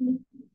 Mm-hmm.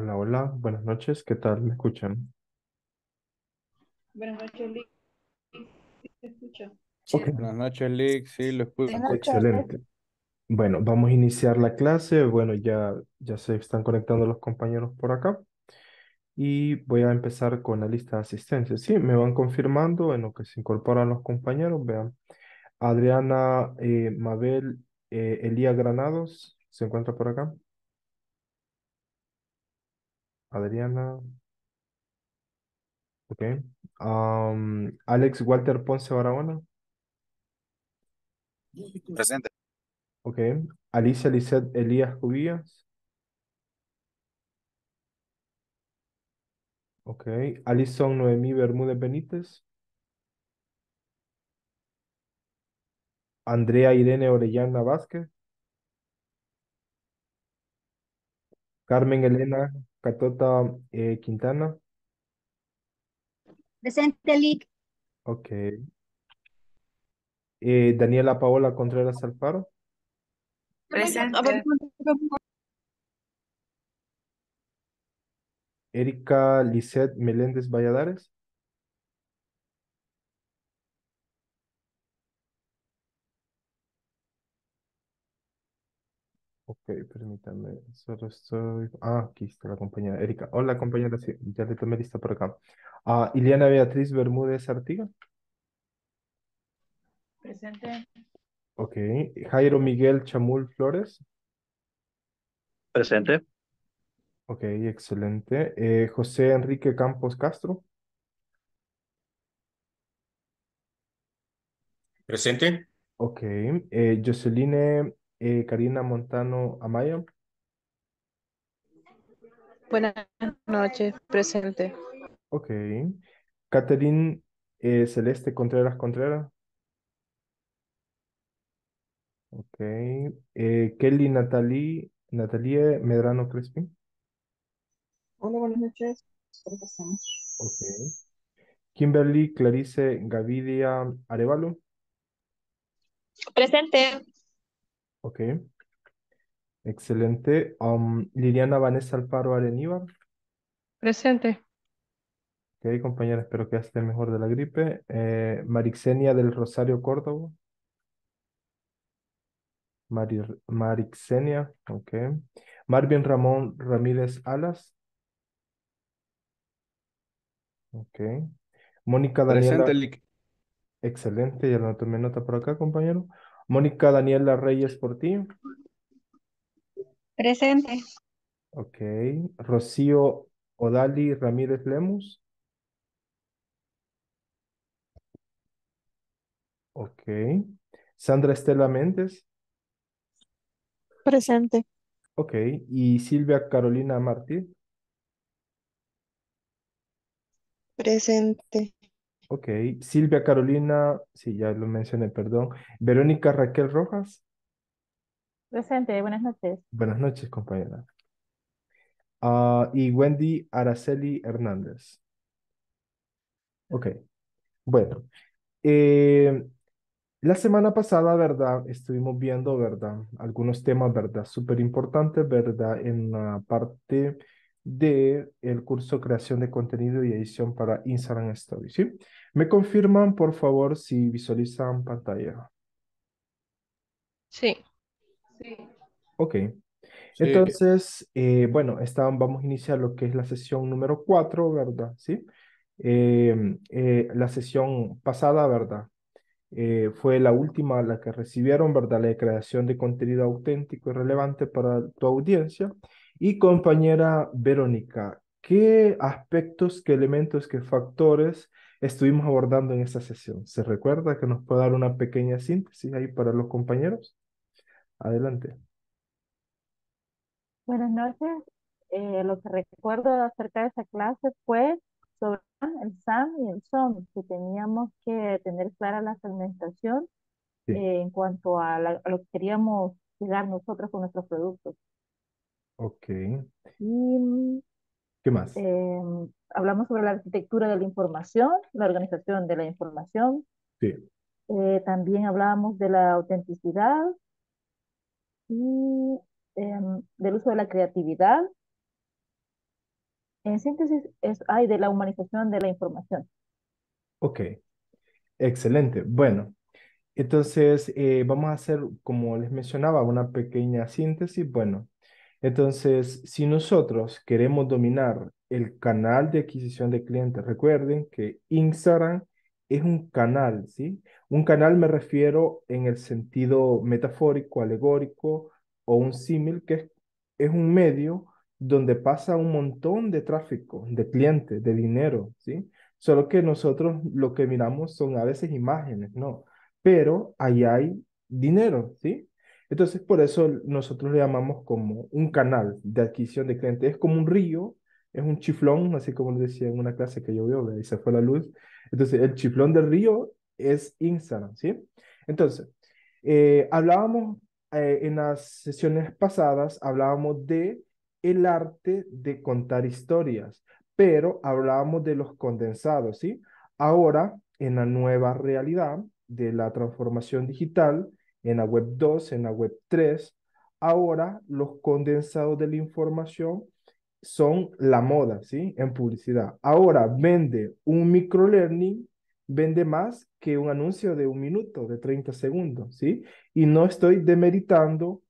Hola, hola, buenas noches, ¿qué tal? ¿Me escuchan? Buenas noches, Lick. ¿Te escucho? Ok, Buenas noches, Lick. Sí, lo escucho. Buenas noches. excelente. Bueno, vamos a iniciar la clase. Bueno, ya, ya se están conectando los compañeros por acá y voy a empezar con la lista de asistencia. Sí, me van confirmando en lo que se incorporan los compañeros. Vean, Adriana, eh, Mabel, eh, Elía Granados, ¿se encuentra por acá? Adriana, ok. Am, Alex Walter Ponce Barahona, Presente. ok. Alicia Lisset Elías Cubillas. Ok. Alison Noemí Bermúdez Benítez. Andrea Irene Orellana Vázquez. Carmen Elena Catota eh, Quintana. Presente, Lick. Ok. Eh, Daniela Paola Contreras Alfaro. Presente. Erika Lisset Meléndez Valladares. Ok, permítame. Solo estoy. Ah, aquí está la compañera Erika. Hola, compañera. Sí, ya le tomé lista por acá. Ah, Iliana Beatriz Bermúdez Artiga. Presente. Ok. Jairo Miguel Chamul Flores. Presente. Ok, excelente. Eh, José Enrique Campos Castro. Presente. Ok. Eh, Joceline eh, Karina Montano Amaya. Buenas noches, presente. Ok. Catherine eh, Celeste Contreras Contreras. Ok. Eh, Kelly Natalie, Natalie Medrano Crespin. Hola, buenas noches. Ok. Kimberly Clarice Gavidia Arevalo. Presente. Ok. Excelente. Um, Liliana Vanessa Alfaro Areníbar. Presente. Ok, compañera, espero que ya esté mejor de la gripe. Eh, Marixenia del Rosario Córdoba. Mari, Marixenia, ok. Marvin Ramón Ramírez Alas. Ok. Mónica Daniela, Presente, excelente, ya lo tomé nota por acá, compañero. Mónica Daniela Reyes Portillo. Presente. Ok. Rocío Odali Ramírez Lemus. Ok. Sandra Estela Méndez. Presente. Ok. Y Silvia Carolina Martí. Presente. Ok. Silvia Carolina, sí, ya lo mencioné, perdón. Verónica Raquel Rojas. Presente, buenas noches. Buenas noches, compañera. Ah, y Wendy Araceli Hernández. Ok. Bueno. Eh, la semana pasada, ¿verdad? Estuvimos viendo, ¿verdad? Algunos temas, ¿verdad? Súper importantes, ¿verdad? En la parte de el curso Creación de Contenido y Edición para Instagram Stories, ¿sí? ¿Me confirman, por favor, si visualizan pantalla? Sí. Sí. Ok. Sí. Entonces, eh, bueno, esta- vamos a iniciar lo que es la sesión número 4, ¿verdad? ¿Sí? Eh, eh, la sesión pasada, ¿verdad? Eh, fue la última, la que recibieron, ¿verdad? La de creación de contenido auténtico y relevante para tu audiencia. Y compañera Verónica, ¿qué aspectos, qué elementos, qué factores estuvimos abordando en esta sesión? ¿Se recuerda que nos puede dar una pequeña síntesis ahí para los compañeros? Adelante. Buenas noches. Eh, lo que recuerdo acerca de esa clase fue sobre el SAM y el SOM, que teníamos que tener clara la segmentación Sí. eh, en cuanto a, la- a lo que queríamos llegar nosotros con nuestros productos. Ok. Y ¿Qué más? eh, hablamos sobre la arquitectura de la información, la organización de la información. Sí. Eh, también hablábamos de la autenticidad y em, del uso de la creatividad En síntesis, es, hay de la humanización de la información. Ok, excelente. Bueno, entonces eh, vamos a hacer, como les mencionaba, una pequeña síntesis. Bueno, entonces, si nosotros queremos dominar el canal de adquisición de clientes, recuerden que Instagram es un canal, ¿sí? Un canal me refiero en el sentido metafórico, alegórico o un símil, que es, es un medio donde pasa un montón de tráfico, de clientes, de dinero, ¿sí? Solo que nosotros lo que miramos son a veces imágenes, ¿no? Pero ahí hay dinero, ¿sí? Entonces, por eso nosotros le llamamos como un canal de adquisición de clientes. Es como un río, es un chiflón, así como les decía en una clase que yo veo, ahí se fue la luz. Entonces, el chiflón del río es Instagram, ¿sí? Entonces, eh, hablábamos eh, en las sesiones pasadas, hablábamos de el arte de contar historias, pero hablábamos de los condensados, ¿sí? Ahora, en la nueva realidad de la transformación digital, en la web 2, en la web 3, ahora los condensados de la información son la moda, ¿sí? En publicidad. Ahora vende un microlearning, vende más que un anuncio de un minuto, de 30 segundos, ¿sí? Y no estoy demeritando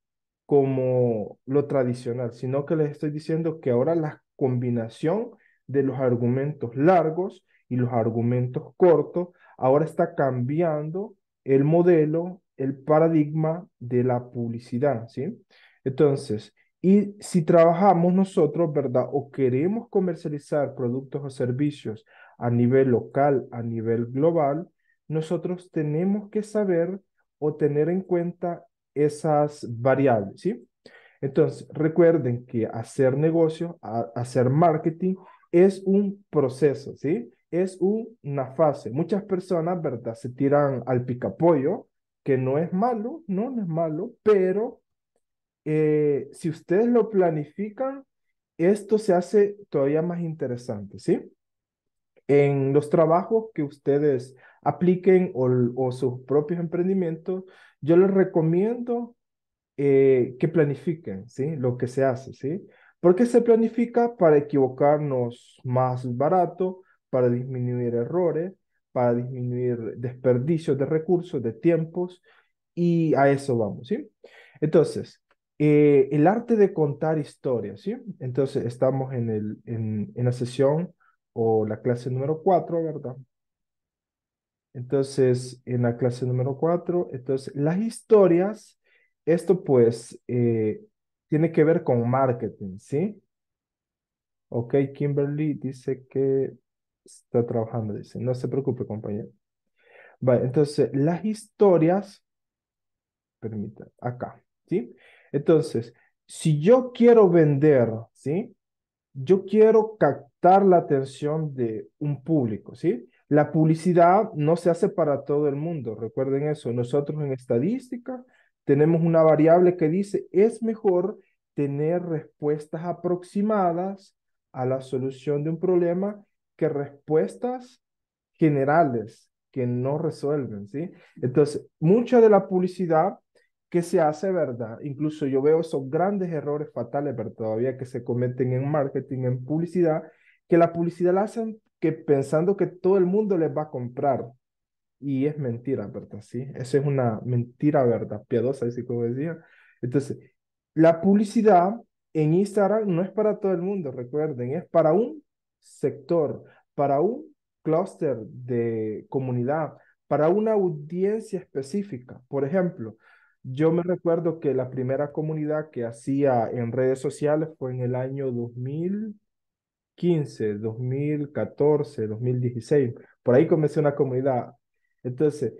como lo tradicional, sino que les estoy diciendo que ahora la combinación de los argumentos largos y los argumentos cortos ahora está cambiando el modelo, el paradigma de la publicidad, ¿sí? Entonces, y si trabajamos nosotros, ¿verdad? O queremos comercializar productos o servicios a nivel local, a nivel global, nosotros tenemos que saber o tener en cuenta esas variables, ¿sí? Entonces, recuerden que hacer negocio, hacer marketing es un proceso, ¿sí? Es una fase. Muchas personas, ¿verdad? Se tiran al picapollo, que no es malo, no, no es malo, pero eh, si ustedes lo planifican, esto se hace todavía más interesante, ¿sí? En los trabajos que ustedes apliquen o, sus propios emprendimientos, yo les recomiendo eh, que planifiquen, ¿sí? Lo que se hace, ¿sí? Porque se planifica para equivocarnos más barato, para disminuir errores, para disminuir desperdicios de recursos, de tiempos, y a eso vamos, ¿sí? Entonces, eh, el arte de contar historias, ¿sí? Entonces, estamos en, el, en, en la sesión o la clase número 4, ¿verdad? Entonces, en la clase número 4, entonces, las historias, esto pues eh, tiene que ver con marketing, ¿sí? Ok, Kimberly dice que está trabajando, dice, no se preocupe, compañero. Vale, entonces, las historias, permita, acá, ¿sí? Entonces, si yo quiero vender, ¿sí? Yo quiero captar la atención de un público, ¿sí? La publicidad no se hace para todo el mundo, recuerden eso. Nosotros en estadística tenemos una variable que dice, es mejor tener respuestas aproximadas a la solución de un problema que respuestas generales que no resuelven, ¿sí? Entonces, mucha de la publicidad que se hace, ¿verdad? Incluso yo veo esos grandes errores fatales, pero todavía que se cometen en marketing, en publicidad, que la publicidad la hacen que pensando que todo el mundo les va a comprar. Y es mentira, ¿verdad? Sí, eso es una mentira, ¿verdad? Piadosa, así como decía. Entonces, la publicidad en Instagram no es para todo el mundo, recuerden, es para un sector, para un clúster de comunidad, para una audiencia específica. Por ejemplo, yo me recuerdo que la primera comunidad que hacía en redes sociales fue en el año 2015, 2014, 2016. Por ahí comencé una comunidad. Entonces,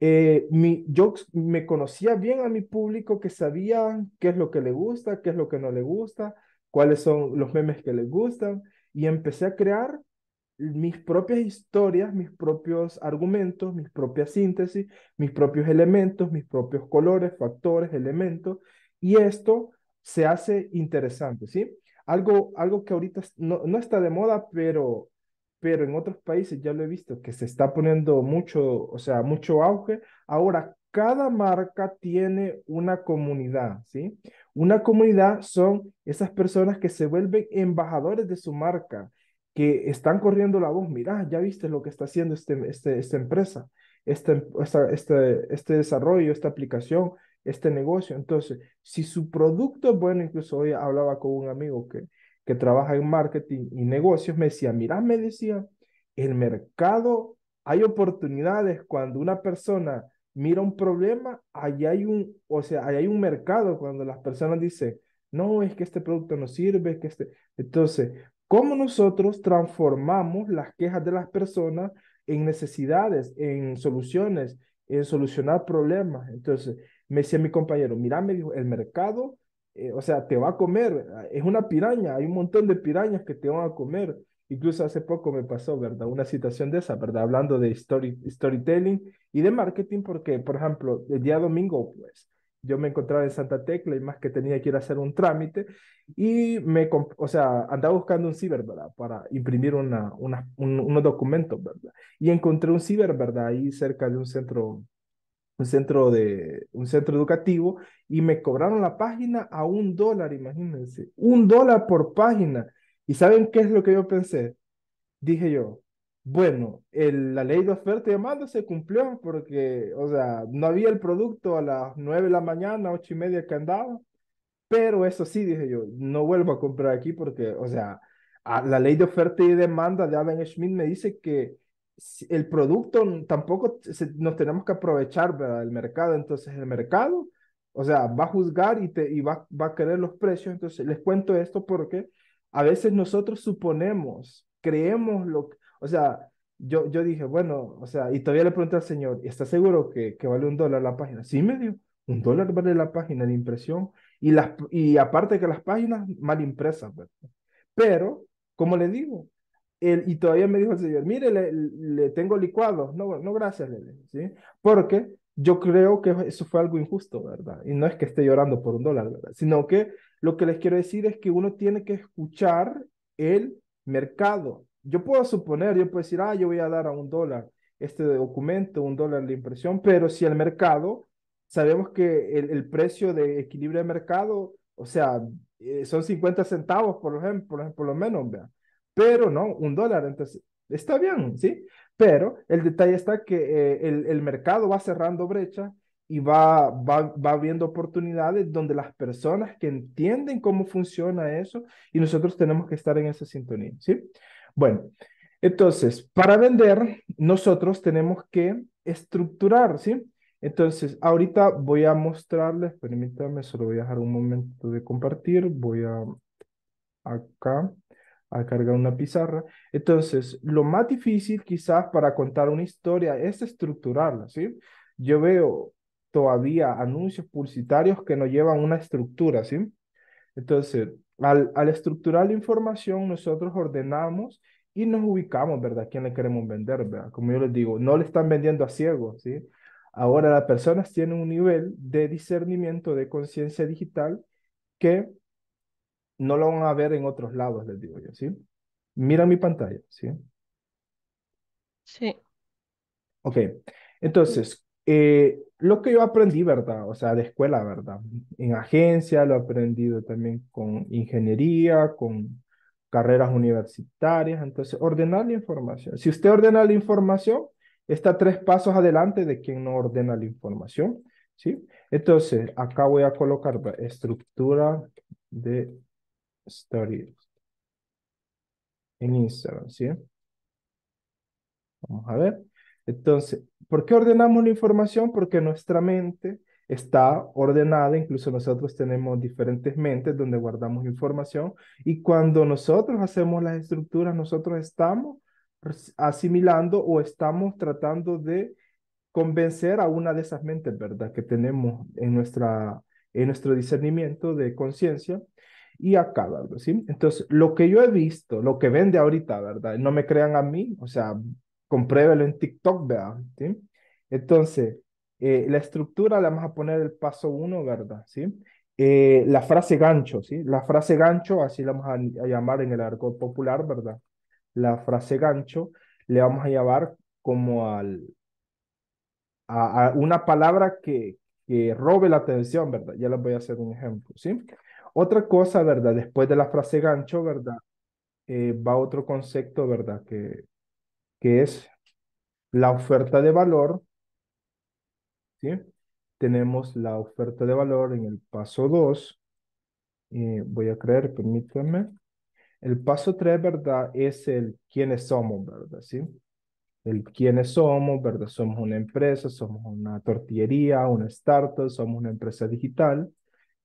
eh, mi, yo me conocía bien a mi público que sabía qué es lo que le gusta, qué es lo que no le gusta, cuáles son los memes que les gustan, y empecé a crear mis propias historias, mis propios argumentos, mis propias síntesis, mis propios elementos, mis propios colores, factores, elementos, y esto se hace interesante, ¿sí? Algo, algo que ahorita no, no está de moda, pero, pero en otros países ya lo he visto, que se está poniendo mucho, o sea, mucho auge. Ahora, cada marca tiene una comunidad, ¿sí? Una comunidad son esas personas que se vuelven embajadores de su marca, que están corriendo la voz, mira, ya viste lo que está haciendo este, este, esta empresa, este, este, este desarrollo, esta aplicación, este negocio. Entonces, si su producto es bueno, incluso hoy hablaba con un amigo que, que trabaja en marketing y negocios, me decía, mira, me decía, el mercado, hay oportunidades cuando una persona mira un problema, allá hay un, o sea, allá hay un mercado cuando las personas dicen, no, es que este producto no sirve, que este... Entonces, ¿cómo nosotros transformamos las quejas de las personas en necesidades, en soluciones, en solucionar problemas? Entonces, me decía mi compañero, mira, me dijo, el mercado, eh, o sea, te va a comer, es una piraña, hay un montón de pirañas que te van a comer. Incluso hace poco me pasó, ¿verdad? Una situación de esa, ¿verdad? Hablando de story, storytelling y de marketing, porque, por ejemplo, el día domingo, pues, yo me encontraba en Santa Tecla y más que tenía que ir a hacer un trámite y me, o sea, andaba buscando un ciber, ¿verdad? Para imprimir una, unos documentos, ¿verdad? Y encontré un ciber, ¿verdad? Ahí cerca de un centro, un centro de, un centro educativo y me cobraron la página a un dólar, imagínense, un dólar por página. ¿Y saben qué es lo que yo pensé? Dije yo, bueno, el, la ley de oferta y demanda se cumplió porque, o sea, no había el producto a las nueve de la mañana, ocho y media que andaba, pero eso sí, dije yo, no vuelvo a comprar aquí porque, o sea, la ley de oferta y demanda de Adam Schmidt me dice que el producto tampoco nos tenemos que aprovechar del mercado, entonces el mercado, o sea, va a juzgar y, te, y va, va a querer los precios, entonces les cuento esto porque a veces nosotros suponemos, creemos lo que, o sea, yo, yo dije, bueno, o sea, y todavía le pregunté al señor, ¿está seguro que, que vale un dólar la página? Sí, me dio, un dólar vale la página de impresión y, las, y aparte que las páginas mal impresas, ¿verdad? Pero, como le digo, el, y todavía me dijo el señor, mire, le, le tengo licuado. No, no, gracias, le ¿sí? Porque yo creo que eso fue algo injusto, ¿verdad? Y no es que esté llorando por un dólar, ¿verdad? Sino que lo que les quiero decir es que uno tiene que escuchar el mercado. Yo puedo suponer, yo puedo decir, ah, yo voy a dar a un dólar este documento, un dólar de impresión, pero si el mercado, sabemos que el, el precio de equilibrio de mercado, o sea, eh, son 50 centavos, por ejemplo, por, por lo menos, vean. Pero no, un dólar, entonces, está bien, ¿sí? Pero el detalle está que eh, el, el, mercado va cerrando brecha y va, va, va viendo oportunidades donde las personas que entienden cómo funciona eso y nosotros tenemos que estar en esa sintonía, ¿sí? Bueno, entonces, para vender, nosotros tenemos que estructurar, ¿sí? Entonces, ahorita voy a mostrarles, permítanme, solo voy a dejar un momento de compartir, voy a acá a cargar una pizarra. Entonces, lo más difícil quizás para contar una historia es estructurarla, ¿sí? Yo veo todavía anuncios publicitarios que no llevan una estructura, ¿sí? Entonces, al, al estructurar la información, nosotros ordenamos y nos ubicamos, ¿verdad? ¿Quién le queremos vender, ¿verdad? Como yo les digo, no le están vendiendo a ciegos, ¿sí? Ahora las personas tienen un nivel de discernimiento, de conciencia digital que no lo van a ver en otros lados, les digo yo, ¿sí? Mira mi pantalla, ¿sí? Sí. Ok, entonces, eh, lo que yo aprendí, ¿verdad? O sea, de escuela, ¿verdad? En agencia, lo he aprendido también con ingeniería, con carreras universitarias, entonces, ordenar la información. Si usted ordena la información, está tres pasos adelante de quien no ordena la información, ¿sí? Entonces, acá voy a colocar estructura de stories en Instagram, ¿sí? Vamos a ver. Entonces, ¿por qué ordenamos la información? Porque nuestra mente está ordenada, incluso nosotros tenemos diferentes mentes donde guardamos información y cuando nosotros hacemos las estructuras, nosotros estamos asimilando o estamos tratando de convencer a una de esas mentes, ¿verdad? Que tenemos en, nuestra, en nuestro discernimiento de conciencia y acá, ¿verdad? ¿Sí? Entonces, lo que yo he visto, lo que vende ahorita, ¿verdad? No me crean a mí, o sea, compruébelo en TikTok, ¿verdad? ¿Sí? Entonces, eh, la estructura la vamos a poner el paso uno, ¿verdad? ¿Sí? Eh, la frase gancho, ¿sí? La frase gancho, así la vamos a, a, llamar en el argot popular, ¿verdad? La frase gancho le vamos a llamar como al, a, a una palabra que, que robe la atención, ¿verdad? Ya les voy a hacer un ejemplo, ¿sí? Otra cosa, ¿verdad? Después de la frase gancho, ¿verdad? Eh, va otro concepto, ¿verdad? Que, que es la oferta de valor, ¿sí? Tenemos la oferta de valor en el paso 2. Eh, voy a creer, permítanme. El paso 3, ¿verdad? Es el quiénes somos, ¿verdad? ¿Sí? El quiénes somos, ¿verdad? Somos una empresa, somos una tortillería, una startup, somos una empresa digital.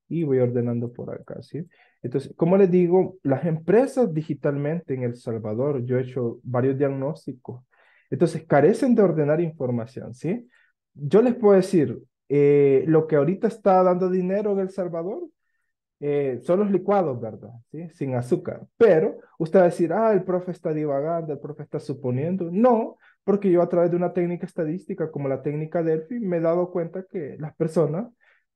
Y voy ordenando por acá, ¿sí? Entonces, como les digo, las empresas digitalmente en El Salvador, yo he hecho varios diagnósticos, entonces carecen de ordenar información, ¿sí? Yo les puedo decir, eh, lo que ahorita está dando dinero en El Salvador eh, son los licuados, ¿verdad? ¿Sí? Sin azúcar. Pero usted va a decir, ah, el profe está divagando, el profe está suponiendo. No, porque yo a través de una técnica estadística como la técnica Delphi me he dado cuenta que las personas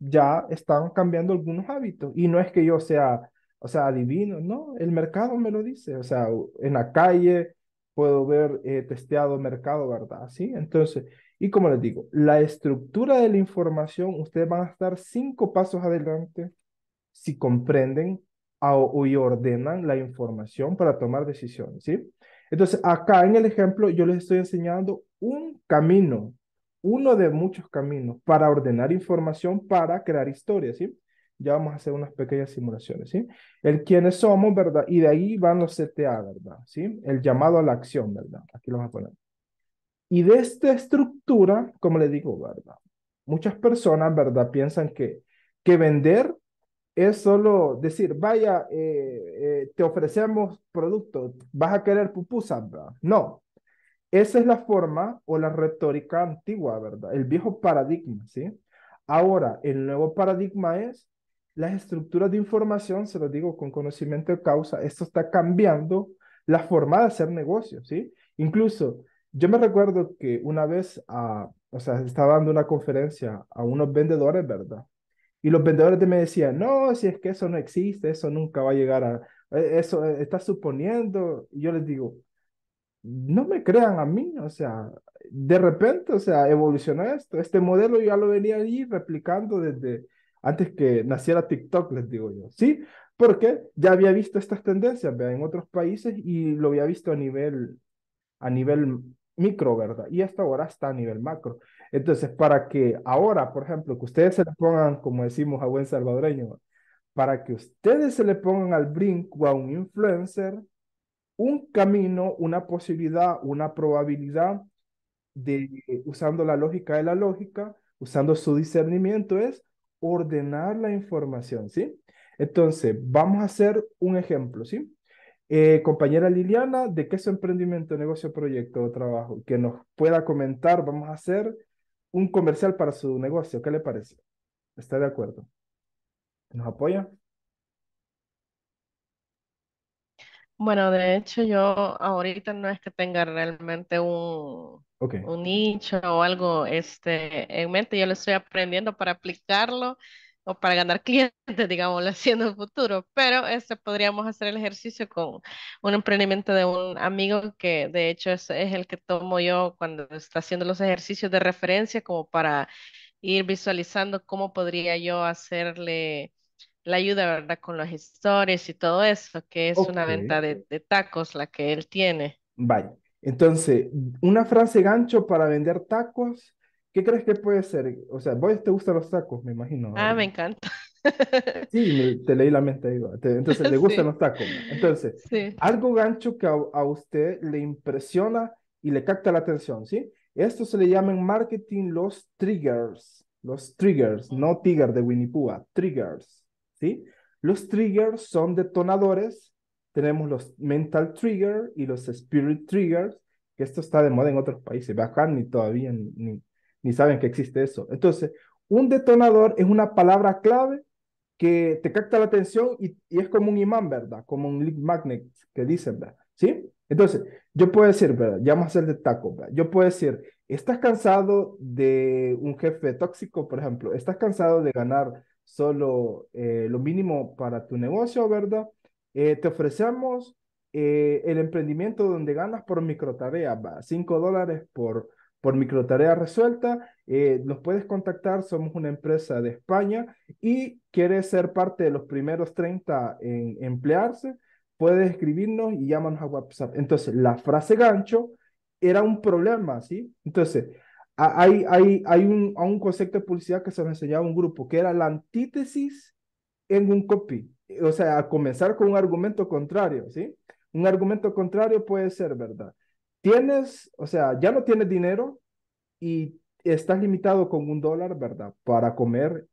ya están cambiando algunos hábitos. Y no es que yo sea, o sea, adivino, no, el mercado me lo dice. O sea, en la calle puedo ver eh, testeado mercado, ¿verdad? ¿Sí? Entonces, y como les digo, la estructura de la información, ustedes van a estar cinco pasos adelante si comprenden o, y ordenan la información para tomar decisiones, ¿sí? Entonces, acá en el ejemplo, yo les estoy enseñando un camino, uno de muchos caminos para ordenar información para crear historias, ¿sí? Ya vamos a hacer unas pequeñas simulaciones, ¿sí? El quiénes somos, ¿verdad? Y de ahí van los CTA, ¿verdad? ¿Sí? El llamado a la acción, ¿verdad? Aquí lo vamos a poner. Y de esta estructura, como le digo, ¿verdad? Muchas personas, ¿verdad? Piensan que, que vender es solo decir, vaya, eh, eh, te ofrecemos productos, vas a querer pupusas, ¿verdad? No, esa es la forma o la retórica antigua, ¿verdad? El viejo paradigma, ¿sí? Ahora, el nuevo paradigma es las estructuras de información, se lo digo con conocimiento de causa, esto está cambiando la forma de hacer negocios, ¿sí? Incluso, yo me recuerdo que una vez, a, o sea, estaba dando una conferencia a unos vendedores, ¿verdad? Y los vendedores me decían, no, si es que eso no existe, eso nunca va a llegar a, e, eso eh, está suponiendo. Y yo les digo, no me crean a mí, o sea, de repente, o sea, evolucionó esto. Este modelo ya lo venía allí replicando desde antes que naciera TikTok, les digo yo. Sí, porque ya había visto estas tendencias ¿verdad? en otros países y lo había visto a nivel, a nivel micro, ¿verdad? Y hasta ahora está a nivel macro. Entonces, para que ahora, por ejemplo, que ustedes se le pongan, como decimos a buen salvadoreño, para que ustedes se le pongan al brinco a un influencer, un camino, una posibilidad, una probabilidad de, usando la lógica de la lógica, usando su discernimiento, es ordenar la información, ¿sí? Entonces, vamos a hacer un ejemplo, ¿sí? Eh, compañera Liliana, ¿de qué es su emprendimiento, negocio, proyecto o trabajo? Que nos pueda comentar, vamos a hacer un comercial para su negocio. ¿Qué le parece? ¿Está de acuerdo? ¿Nos apoya? Bueno, de hecho yo ahorita no es que tenga realmente un, Ok, un nicho o algo este, en mente, yo lo estoy aprendiendo para aplicarlo o para ganar clientes, digámoslo así en el futuro, pero este podríamos hacer el ejercicio con un emprendimiento de un amigo que de hecho es, es el que tomo yo cuando está haciendo los ejercicios de referencia como para ir visualizando cómo podría yo hacerle la ayuda, ¿verdad? Con las historias y todo eso, que es una venta de, de tacos la que él tiene. Vaya. Entonces, una frase gancho para vender tacos, ¿qué crees que puede ser? O sea, vos te gustan los tacos, me imagino, Ah, me encanta. Sí, me- te leí la mente ahí, Entonces, le gustan Sí, los tacos. Entonces, sí. algo gancho que a, a usted le impresiona y le capta la atención, ¿sí? Esto se le llama en marketing los triggers. Los triggers, no tiger de Winnie Pooh, ah, triggers, ¿sí? Los triggers son detonadores. Tenemos los mental trigger y los spirit triggers, que esto está de moda en otros países. Acá ni todavía ni, ni, saben que existe eso. Entonces, un detonador es una palabra clave que te capta la atención y, y es como un imán, ¿verdad? Como un lead magnet que dicen, ¿verdad? ¿Sí? Entonces, yo puedo decir, ¿verdad? Ya vamos a hacer de taco, ¿verdad? Yo puedo decir, ¿estás cansado de un jefe tóxico, por ejemplo? ¿Estás cansado de ganar solo eh, lo mínimo para tu negocio, ¿verdad? Eh, te ofrecemos eh, el emprendimiento donde ganas por microtareas, ¿va? 5 dólares por, por microtarea resuelta, nos puedes contactar, somos una empresa de España y quieres ser parte de los primeros 30 en emplearse, puedes escribirnos y llámanos a WhatsApp. Entonces, la frase gancho era un problema, ¿sí? Entonces, hay, hay, hay un, un concepto de publicidad que se nos enseñaba un grupo, que era la antítesis en un copy. O sea, a comenzar con un argumento contrario, ¿sí? Un argumento contrario puede ser, ¿verdad? Tienes, o sea, ya no tienes dinero y estás limitado con un dólar, ¿verdad? Para comer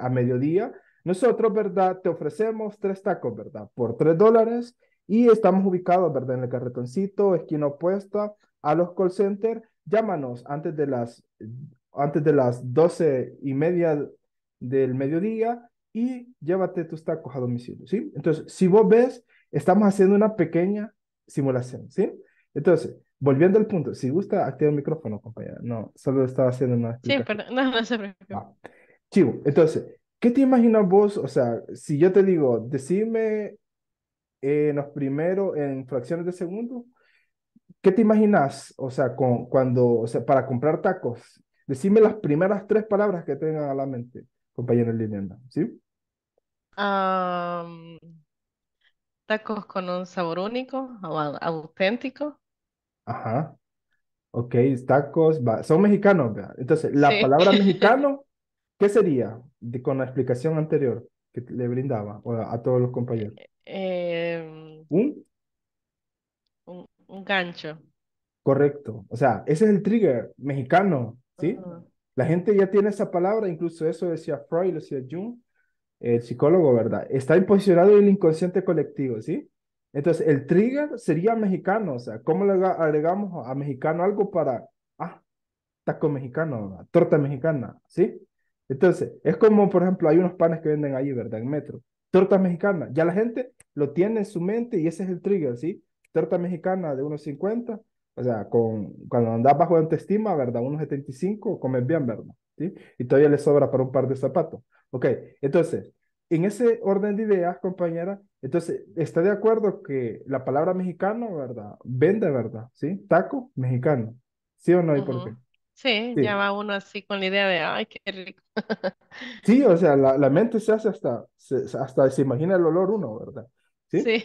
a mediodía. Nosotros, ¿verdad? Te ofrecemos tres tacos, ¿verdad? Por tres dólares y estamos ubicados, ¿verdad? En el carretoncito, esquina opuesta a los call centers. Llámanos antes de las, antes de las doce y media del mediodía y llévate tus tacos a domicilio, ¿sí? Entonces, si vos ves, estamos haciendo una pequeña simulación, ¿sí? Entonces, volviendo al punto, si gusta, activa el micrófono, compañera. No, solo estaba haciendo una Sí, pero no, no se preocupe. Ah. Chivo, entonces, ¿qué te imaginas vos? O sea, si yo te digo, decime en los primeros, en fracciones de segundo, ¿qué te imaginas? O sea, con, cuando, o sea, para comprar tacos, decime las primeras tres palabras que tengan a la mente, compañera Liliana, ¿sí? tacos con un sabor único o auténtico. Ajá. Ok, tacos, son mexicanos, ¿verdad? Entonces, la palabra mexicano, ¿qué sería de, con la explicación anterior que le brindaba a, todos los compañeros? Em, ¿Un? Un, gancho. Correcto. O sea, ese es el trigger mexicano, ¿sí? La gente ya tiene esa palabra, incluso eso decía Freud, decía Jung, el psicólogo, ¿verdad? Está imposicionado en el inconsciente colectivo, ¿sí? Entonces, el trigger sería mexicano, o sea, ¿cómo le agregamos a mexicano algo para, ah, taco mexicano, torta mexicana, ¿sí? Entonces, es como, por ejemplo, hay unos panes que venden ahí, ¿verdad? En metro. Torta mexicana. Ya la gente lo tiene en su mente y ese es el trigger, ¿sí? Torta mexicana de 1.50, o sea, con, cuando andas bajo de autoestima, ¿verdad? 1.75, comes bien, ¿verdad? ¿Sí? Y todavía le sobra para un par de zapatos. Ok, entonces, en ese orden de ideas, compañera, entonces, ¿está de acuerdo que la palabra mexicano, verdad? Vende, ¿verdad? ¿Sí? Taco mexicano. ¿Sí o no? ¿Y por qué? Sí, ya va uno así con la idea de, ay, qué rico. Sí, o sea, la, la mente se hace hasta, hasta se imagina el olor uno, ¿verdad? Sí. Sí.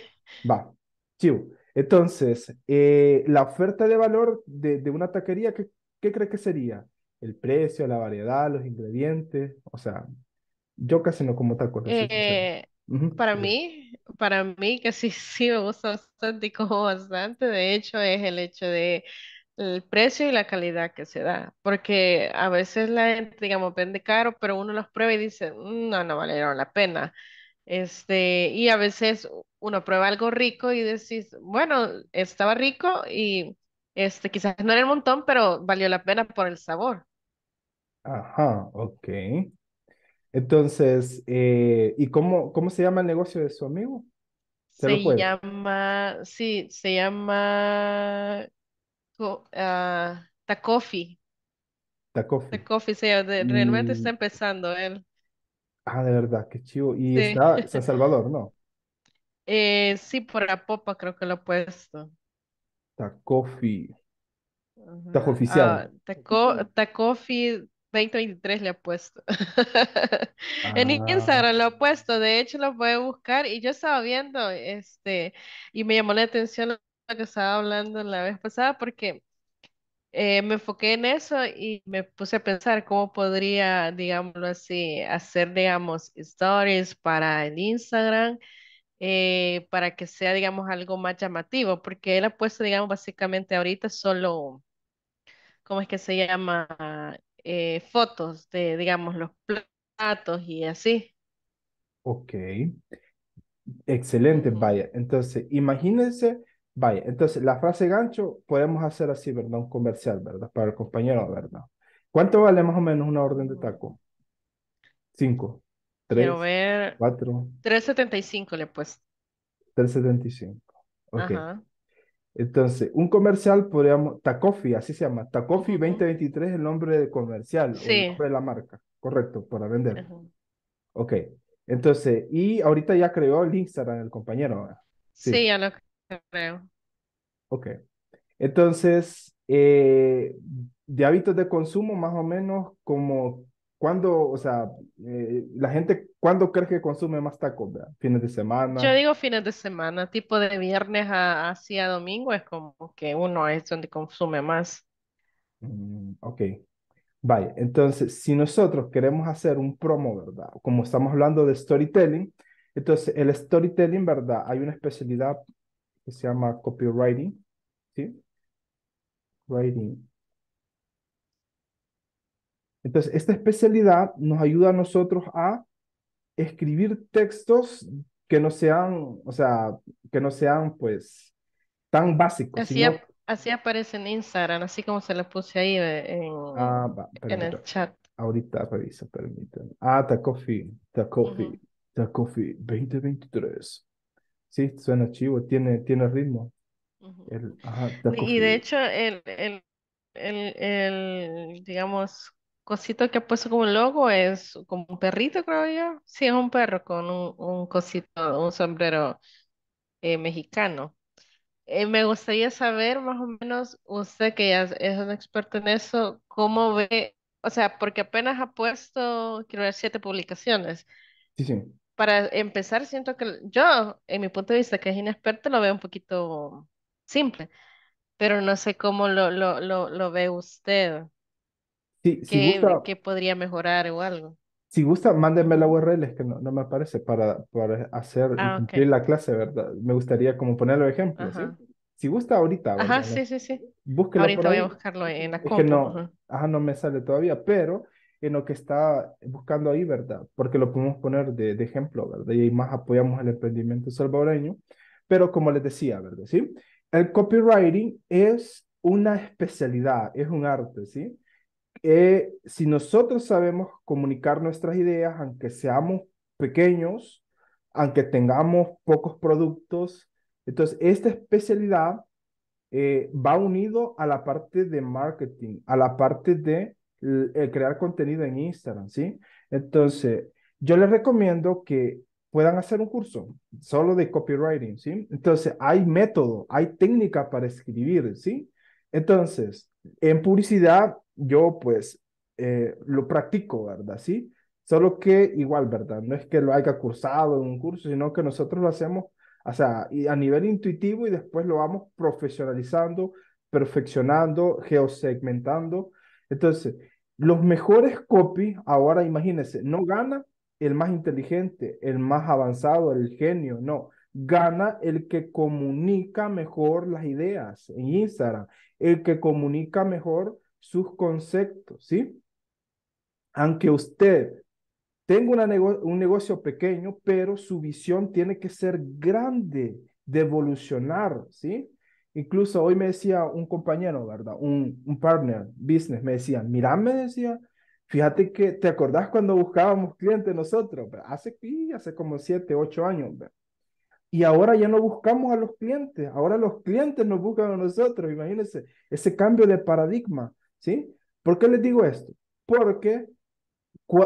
Va, chivo. Entonces, eh, la oferta de valor de, de una taquería, ¿qué, ¿qué cree que sería? El precio, la variedad, los ingredientes, o sea, yo casi no como tacos. Eh, para mí, para mí que sí, sí me gusta bastante y como bastante, de hecho, es el hecho de el precio y la calidad que se da, porque a veces la gente, digamos, vende caro, pero uno los prueba y dice, "Mm, no, no valieron la pena. Este, y a veces uno prueba algo rico y decís, bueno, estaba rico y este, quizás no era el montón, pero valió la pena por el sabor. Ajá, ok. Entonces, eh, ¿y cómo, cómo se llama el negocio de su amigo? Se llama, sí, se llama uh, Tacofi. Tacofi. Tacofi, sí, realmente está empezando él. Ah, de verdad, qué chivo. Y está San Salvador, ¿no? Eh, sí, por la popa creo que lo he puesto. Tacofi. Taco oficial. Ah, Tacofi 2023 le he puesto. En ah. Instagram lo he puesto, de hecho lo voy a buscar y yo estaba viendo este y me llamó la atención lo que estaba hablando la vez pasada porque eh, me enfoqué en eso y me puse a pensar cómo podría, digámoslo así, hacer, digamos, stories para el Instagram eh, para que sea, digamos, algo más llamativo, porque él ha puesto, digamos, básicamente ahorita solo, ¿cómo es que se llama? Eh, fotos de, digamos, los platos y así. Ok. Excelente, vaya. Entonces, imagínense, vaya, entonces la frase gancho podemos hacer así, ¿verdad? Un comercial, ¿verdad? Para el compañero, ¿verdad? ¿Cuánto vale más o menos una orden de taco? Cinco, tres, Quiero ver, cuatro, 3.75 le he puesto. 3.75. Ok. Ajá. Entonces, un comercial podríamos, Tacofi, así se llama, Tacofi 2023 es el nombre de comercial, o el nombre de la marca, correcto, para vender. Ok, entonces, y ahorita ya creó el Instagram el compañero. Sí, ya lo creo. Ok, entonces, eh, de hábitos de consumo, más o menos como cuando, o sea, eh, la gente, ¿cuándo crees que consume más tacos? ¿verdad? ¿Fines de Yo semana? digo fines de semana, tipo de viernes a, hacia domingo, es como que uno es donde consume más. Mm, ok. Vaya, entonces, si nosotros queremos hacer un promo, ¿verdad? Como estamos hablando de storytelling, entonces el storytelling, ¿verdad? Hay una especialidad que se llama copywriting, ¿sí? Writing. Entonces, esta especialidad nos ayuda a nosotros a escribir textos que no sean, o sea, que no sean, pues, tan básicos, Así, sino... ap- así aparece en Instagram, así como se le puse ahí eh, en, Ah, va, en el chat. ahorita reviso, permítame. Ah, The Coffee, The Coffee, Ujú. The Coffee 2023. Sí, suena chivo, tiene, tiene ritmo. Ujú. El, ajá, Y de hecho, el, el, el, el, digamos, cosito que ha puesto como logo es como un perrito, creo yo. Sí, es un perro con un, un cosito, un sombrero eh, mexicano. Eh, me gustaría saber más o menos, usted que ya es es un experto en eso, cómo ve, o sea, porque apenas ha puesto, quiero ver, siete publicaciones. Sí, sí. Para empezar, siento que yo, en mi punto de vista, que es inexperto, lo veo un poquito simple, pero no sé cómo lo, lo, lo, lo ve usted, Sí, si qué, gusta, qué podría mejorar o algo. si gusta, mándenme la URL, es que no, no me aparece para, para hacer Ah, cumplir la clase, ¿verdad? Me gustaría como ponerlo ejemplo, ¿sí? Ajá. Si gusta ahorita, Ajá, ¿verdad? sí, sí, sí. Búsquela por Ahorita voy a buscarlo en la Es que compu. no, ajá. ajá, no me sale todavía, pero en lo que está buscando ahí, ¿verdad? Porque lo podemos poner de, ejemplo, ¿verdad? Y más apoyamos el emprendimiento salvadoreño. Pero como les decía, ¿verdad? ¿Sí? El copywriting es una especialidad, es un arte, ¿sí? Eh, si nosotros sabemos comunicar nuestras ideas, aunque seamos pequeños, aunque tengamos pocos productos, entonces esta especialidad eh, va unido a la parte de marketing, a la parte de l- eh, crear contenido en Instagram, ¿sí? Entonces, yo les recomiendo que puedan hacer un curso solo de copywriting, ¿sí? Entonces, hay método, hay técnica para escribir, ¿sí? Entonces, en publicidad, yo pues eh, lo practico, ¿verdad? ¿Sí? Solo que igual, ¿verdad? No es que lo haya cursado en un curso, sino que nosotros lo hacemos o sea, y a nivel intuitivo y después lo vamos profesionalizando, perfeccionando, geosegmentando. Entonces, los mejores copy, ahora imagínense, no gana el más inteligente, el más avanzado, el genio, no. Gana el que comunica mejor las ideas en Instagram, el que comunica mejor sus conceptos, ¿sí? Aunque usted nego- un negocio pequeño, pero su visión tiene que ser grande, de evolucionar, ¿sí? Incluso hoy me decía un compañero, ¿verdad? Un, un partner, business, me decía, mira, me decía, fíjate que, ¿te acordás cuando buscábamos clientes nosotros? Hace, hace como siete, ocho años, ¿verdad? Y ahora ya no buscamos a los clientes, ahora los clientes nos buscan a nosotros, imagínense, ese cambio de paradigma, ¿sí? ¿Por qué les digo esto? Porque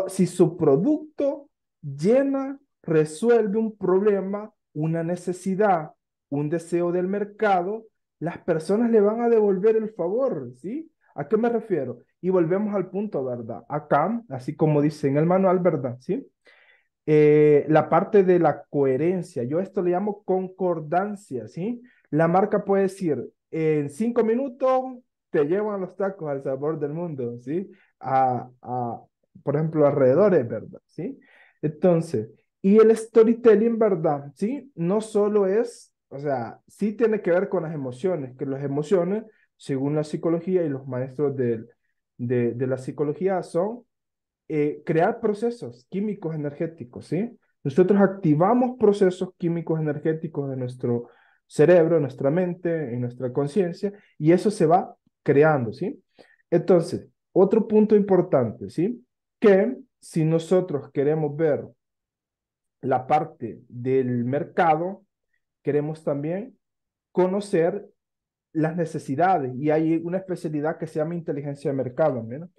si su producto llena, resuelve un problema, una necesidad, un deseo del mercado, las personas le van a devolver el favor, ¿sí? ¿A qué me refiero? Y volvemos al punto, ¿verdad? Acá, así como dice en el manual, ¿verdad? ¿Sí? Eh, la parte de la coherencia, yo esto le llamo concordancia, ¿sí? La marca puede decir, en cinco minutos te llevan los tacos al sabor del mundo, ¿sí? A, a, por ejemplo, alrededores, ¿verdad? ¿Sí? Entonces, y el storytelling, ¿verdad? ¿Sí? No solo es, o sea, sí tiene que ver con las emociones, que las emociones, según la psicología y los maestros de, de la psicología, son eh, crear procesos químicos energéticos, ¿sí? Nosotros activamos procesos químicos energéticos en nuestro cerebro, en nuestra mente, en nuestra conciencia, y eso se va creando, ¿sí? Entonces, otro punto importante, ¿sí? Que si nosotros queremos ver la parte del mercado, queremos también conocer las necesidades, y hay una especialidad que se llama inteligencia de mercado, ¿no?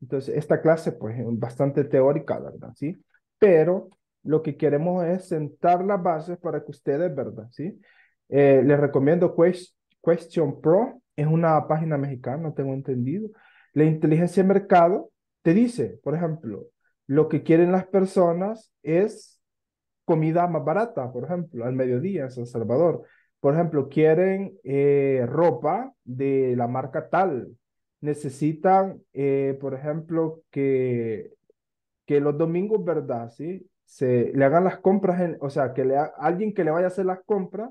Entonces, esta clase, pues, es bastante teórica, ¿verdad? ¿Sí? Pero lo que queremos es sentar las bases para que ustedes, ¿verdad? ¿Sí? Eh, les recomiendo Quest- Question Pro, es una página mexicana, tengo entendido. La inteligencia de mercado te dice, por ejemplo, lo que quieren las personas es comida más barata, por ejemplo, al mediodía en San Salvador. Por ejemplo, quieren eh, ropa de la marca tal. Necesitan, eh, por ejemplo, que, que los domingos, ¿verdad? ¿Sí? Se le hagan las compras, en, o sea, que le alguien que le vaya a hacer las compras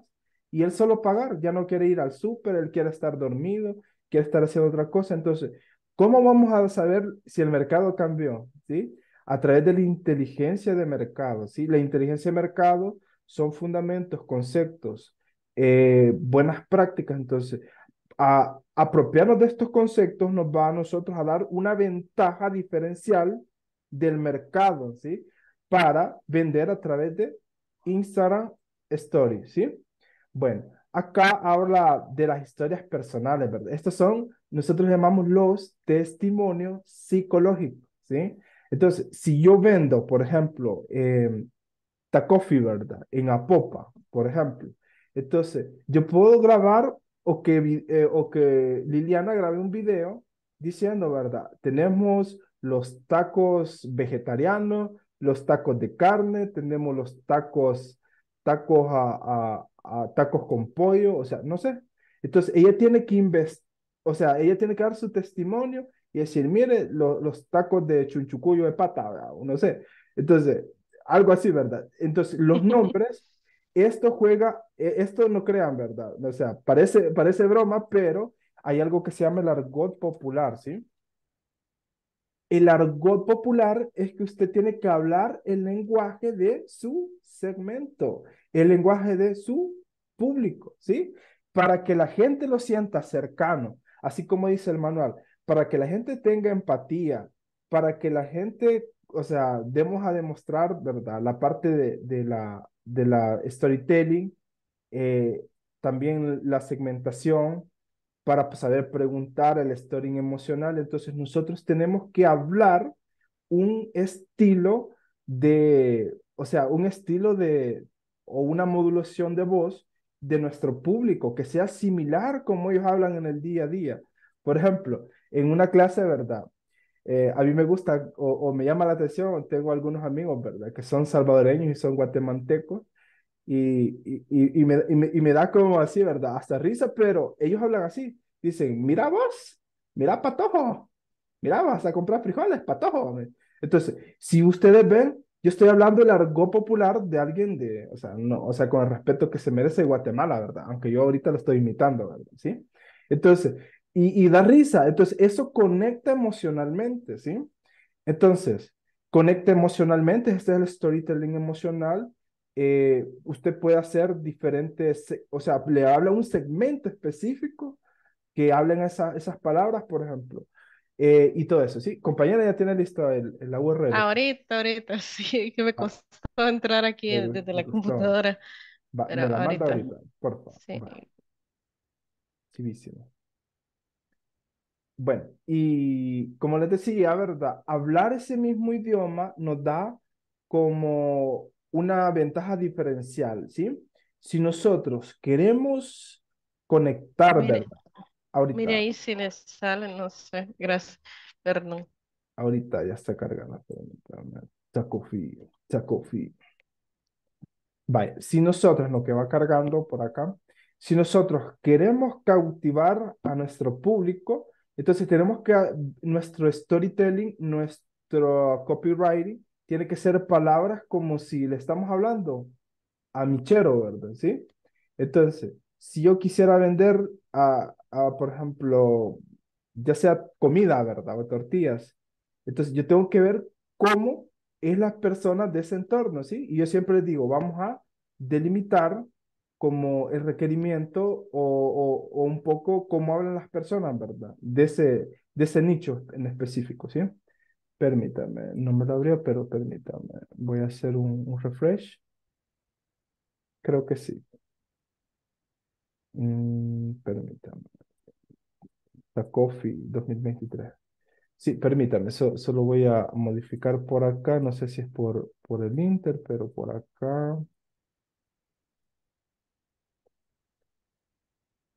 y él solo pagar, ya no quiere ir al súper, él quiere estar dormido, quiere estar haciendo otra cosa. Entonces, ¿cómo vamos a saber si el mercado cambió? ¿Sí? A través de la inteligencia de mercado, ¿sí? La inteligencia de mercado son fundamentos, conceptos, eh, buenas prácticas. Entonces, a apropiarnos de estos conceptos nos va a nosotros a dar una ventaja diferencial del mercado, ¿sí? Para vender a través de Instagram Stories, ¿sí? Bueno, acá habla de las historias personales, ¿verdad? Estos son, nosotros llamamos los testimonios psicológicos, ¿sí? Entonces, si yo vendo, por ejemplo, eh, Tacofi, ¿verdad? En Apopa, por ejemplo. Entonces, yo puedo grabar o que, eh, o que Liliana grabe un video diciendo, ¿verdad? Tenemos los tacos vegetarianos, los tacos de carne, tenemos los tacos, tacos a, a, tacos con pollo, o sea, no sé. Entonces, ella tiene que investir, o sea, ella tiene que dar su testimonio y decir, mire, los tacos de chunchucuyo de pata, no sé. Entonces, algo así, ¿verdad? Entonces, los nombres, esto juega, e, esto no crean, ¿verdad? O sea, parece, parece broma, pero hay algo que se llama el argot popular, ¿sí? El argot popular es que usted tiene que hablar el lenguaje de su segmento, el lenguaje de su público, ¿sí? Para que la gente lo sienta cercano, así como dice el manual, para que la gente tenga empatía, para que la gente, o sea, demos a demostrar, ¿verdad? La parte de, de la, de la storytelling, eh, también la segmentación, para saber preguntar el storytelling emocional. Entonces nosotros tenemos que hablar un estilo de, o sea, un estilo de, o una modulación de voz de nuestro público, que sea similar como ellos hablan en el día a día. Por ejemplo, en una clase, ¿verdad? Eh, a mí me gusta o, me llama la atención, tengo algunos amigos, ¿verdad? Que son salvadoreños y son guatemaltecos y, y, y, me, y, me, da como así, ¿verdad? Hasta risa, pero ellos hablan así. Dicen, mira vos, mira patojo, mira vas a comprar frijoles, patojo. Entonces, si ustedes ven, yo estoy hablando del argot popular de alguien de, o sea, no, o sea, con el respeto que se merece Guatemala, ¿verdad? Aunque yo ahorita lo estoy imitando, ¿verdad? ¿Sí? Entonces, y, y da risa. Entonces, eso conecta emocionalmente, ¿sí? Entonces, conecta emocionalmente, este es el storytelling emocional. Eh, usted puede hacer diferentes, o sea, le habla un segmento específico que hablen esa, esas palabras, por ejemplo. Eh, y todo eso, ¿sí? Compañera, ya tiene listo el, la URL. Ahorita, ahorita, sí, que me costó entrar aquí desde la computadora. Va, pero me la ahorita. ahorita, por favor. Sí. Chivísimo. Bueno, y como les decía, ¿verdad? Hablar ese mismo idioma nos da como una ventaja diferencial, ¿sí? Si nosotros queremos conectar, ¿verdad? Ahorita. Mire ahí si les sale, no sé. Gracias. Perdón. Ahorita ya está cargando. Chacofi. Chacofi. Vaya, si nosotros, lo que va cargando por acá, si nosotros queremos cautivar a nuestro público, entonces tenemos que, nuestro storytelling, nuestro copywriting, tiene que ser palabras como si le estamos hablando a Michero, ¿verdad? ¿Sí? Entonces, si yo quisiera vender a, por ejemplo, ya sea comida, ¿verdad? O tortillas. Entonces yo tengo que ver cómo es las personas de ese entorno, ¿sí? Y yo siempre les digo, vamos a delimitar como el requerimiento o, o, un poco cómo hablan las personas, ¿verdad? De ese, de ese nicho en específico, ¿sí? Permítame, no me lo abrió, pero permítame. Voy a hacer un, un refresh. Creo que sí. Mm, permítame. La Coffee 2023. Sí, permítame, solo voy a modificar por acá. No sé si es por, por el Inter, pero por acá.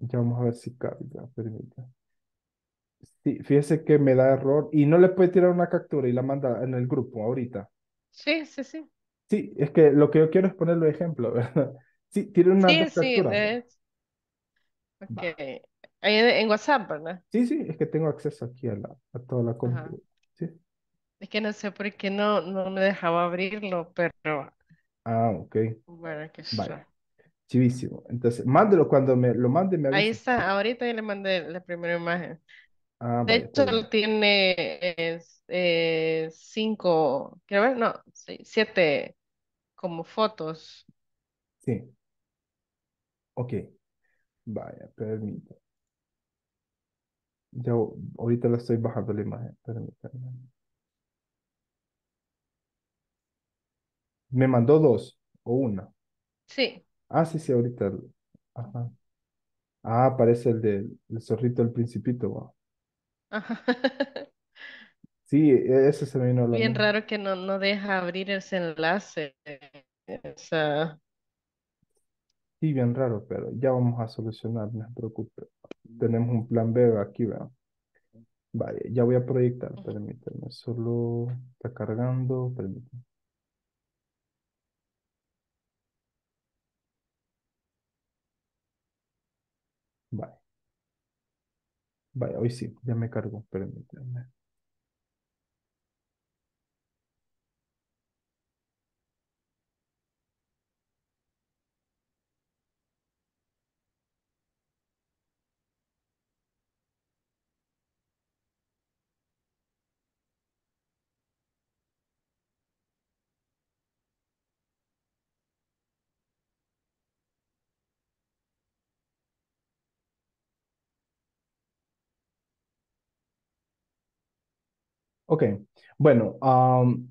Ya vamos a ver si carga, permítame. Sí, fíjese que me da error y no le puede tirar una captura y la manda en el grupo ahorita. Sí, sí, sí. Sí, es que lo que yo quiero es ponerlo de ejemplo, ¿verdad? Sí, tiene una Sí, sí, capturas. de Va. ok. Ahí en, WhatsApp, ¿verdad? Sí, sí, es que tengo acceso aquí a la, a toda la Ajá. compu. Sí. Es que no sé por qué no, no me dejaba abrirlo, pero Ah, ok. bueno, Vaya, sé. Chivísimo. Entonces, mándelo cuando me lo mande, me Ahí está, ahorita ya le mandé la primera imagen. Ah, De hecho, bien. tiene es, eh, cinco, quiero ver, no, siete como fotos. Sí, ok. Vaya, permítame. Ya, ahorita la estoy bajando la imagen. Permítame. Me mandó dos o una. Sí. Ah, sí, sí, ahorita. Ajá. Ah, aparece el del el zorrito del principito. Ajá. Sí, e- ese se me vino a la Bien mente. raro que no, no deja abrir ese enlace. O sea, Sí, bien raro, pero ya vamos a solucionar, no se preocupe. Tenemos un plan B aquí, ¿verdad? Vale, ya voy a proyectar, ujú. permítanme, solo está cargando, permítanme. Vale, vale, hoy sí, ya me cargó, permítanme. Ok, bueno, am,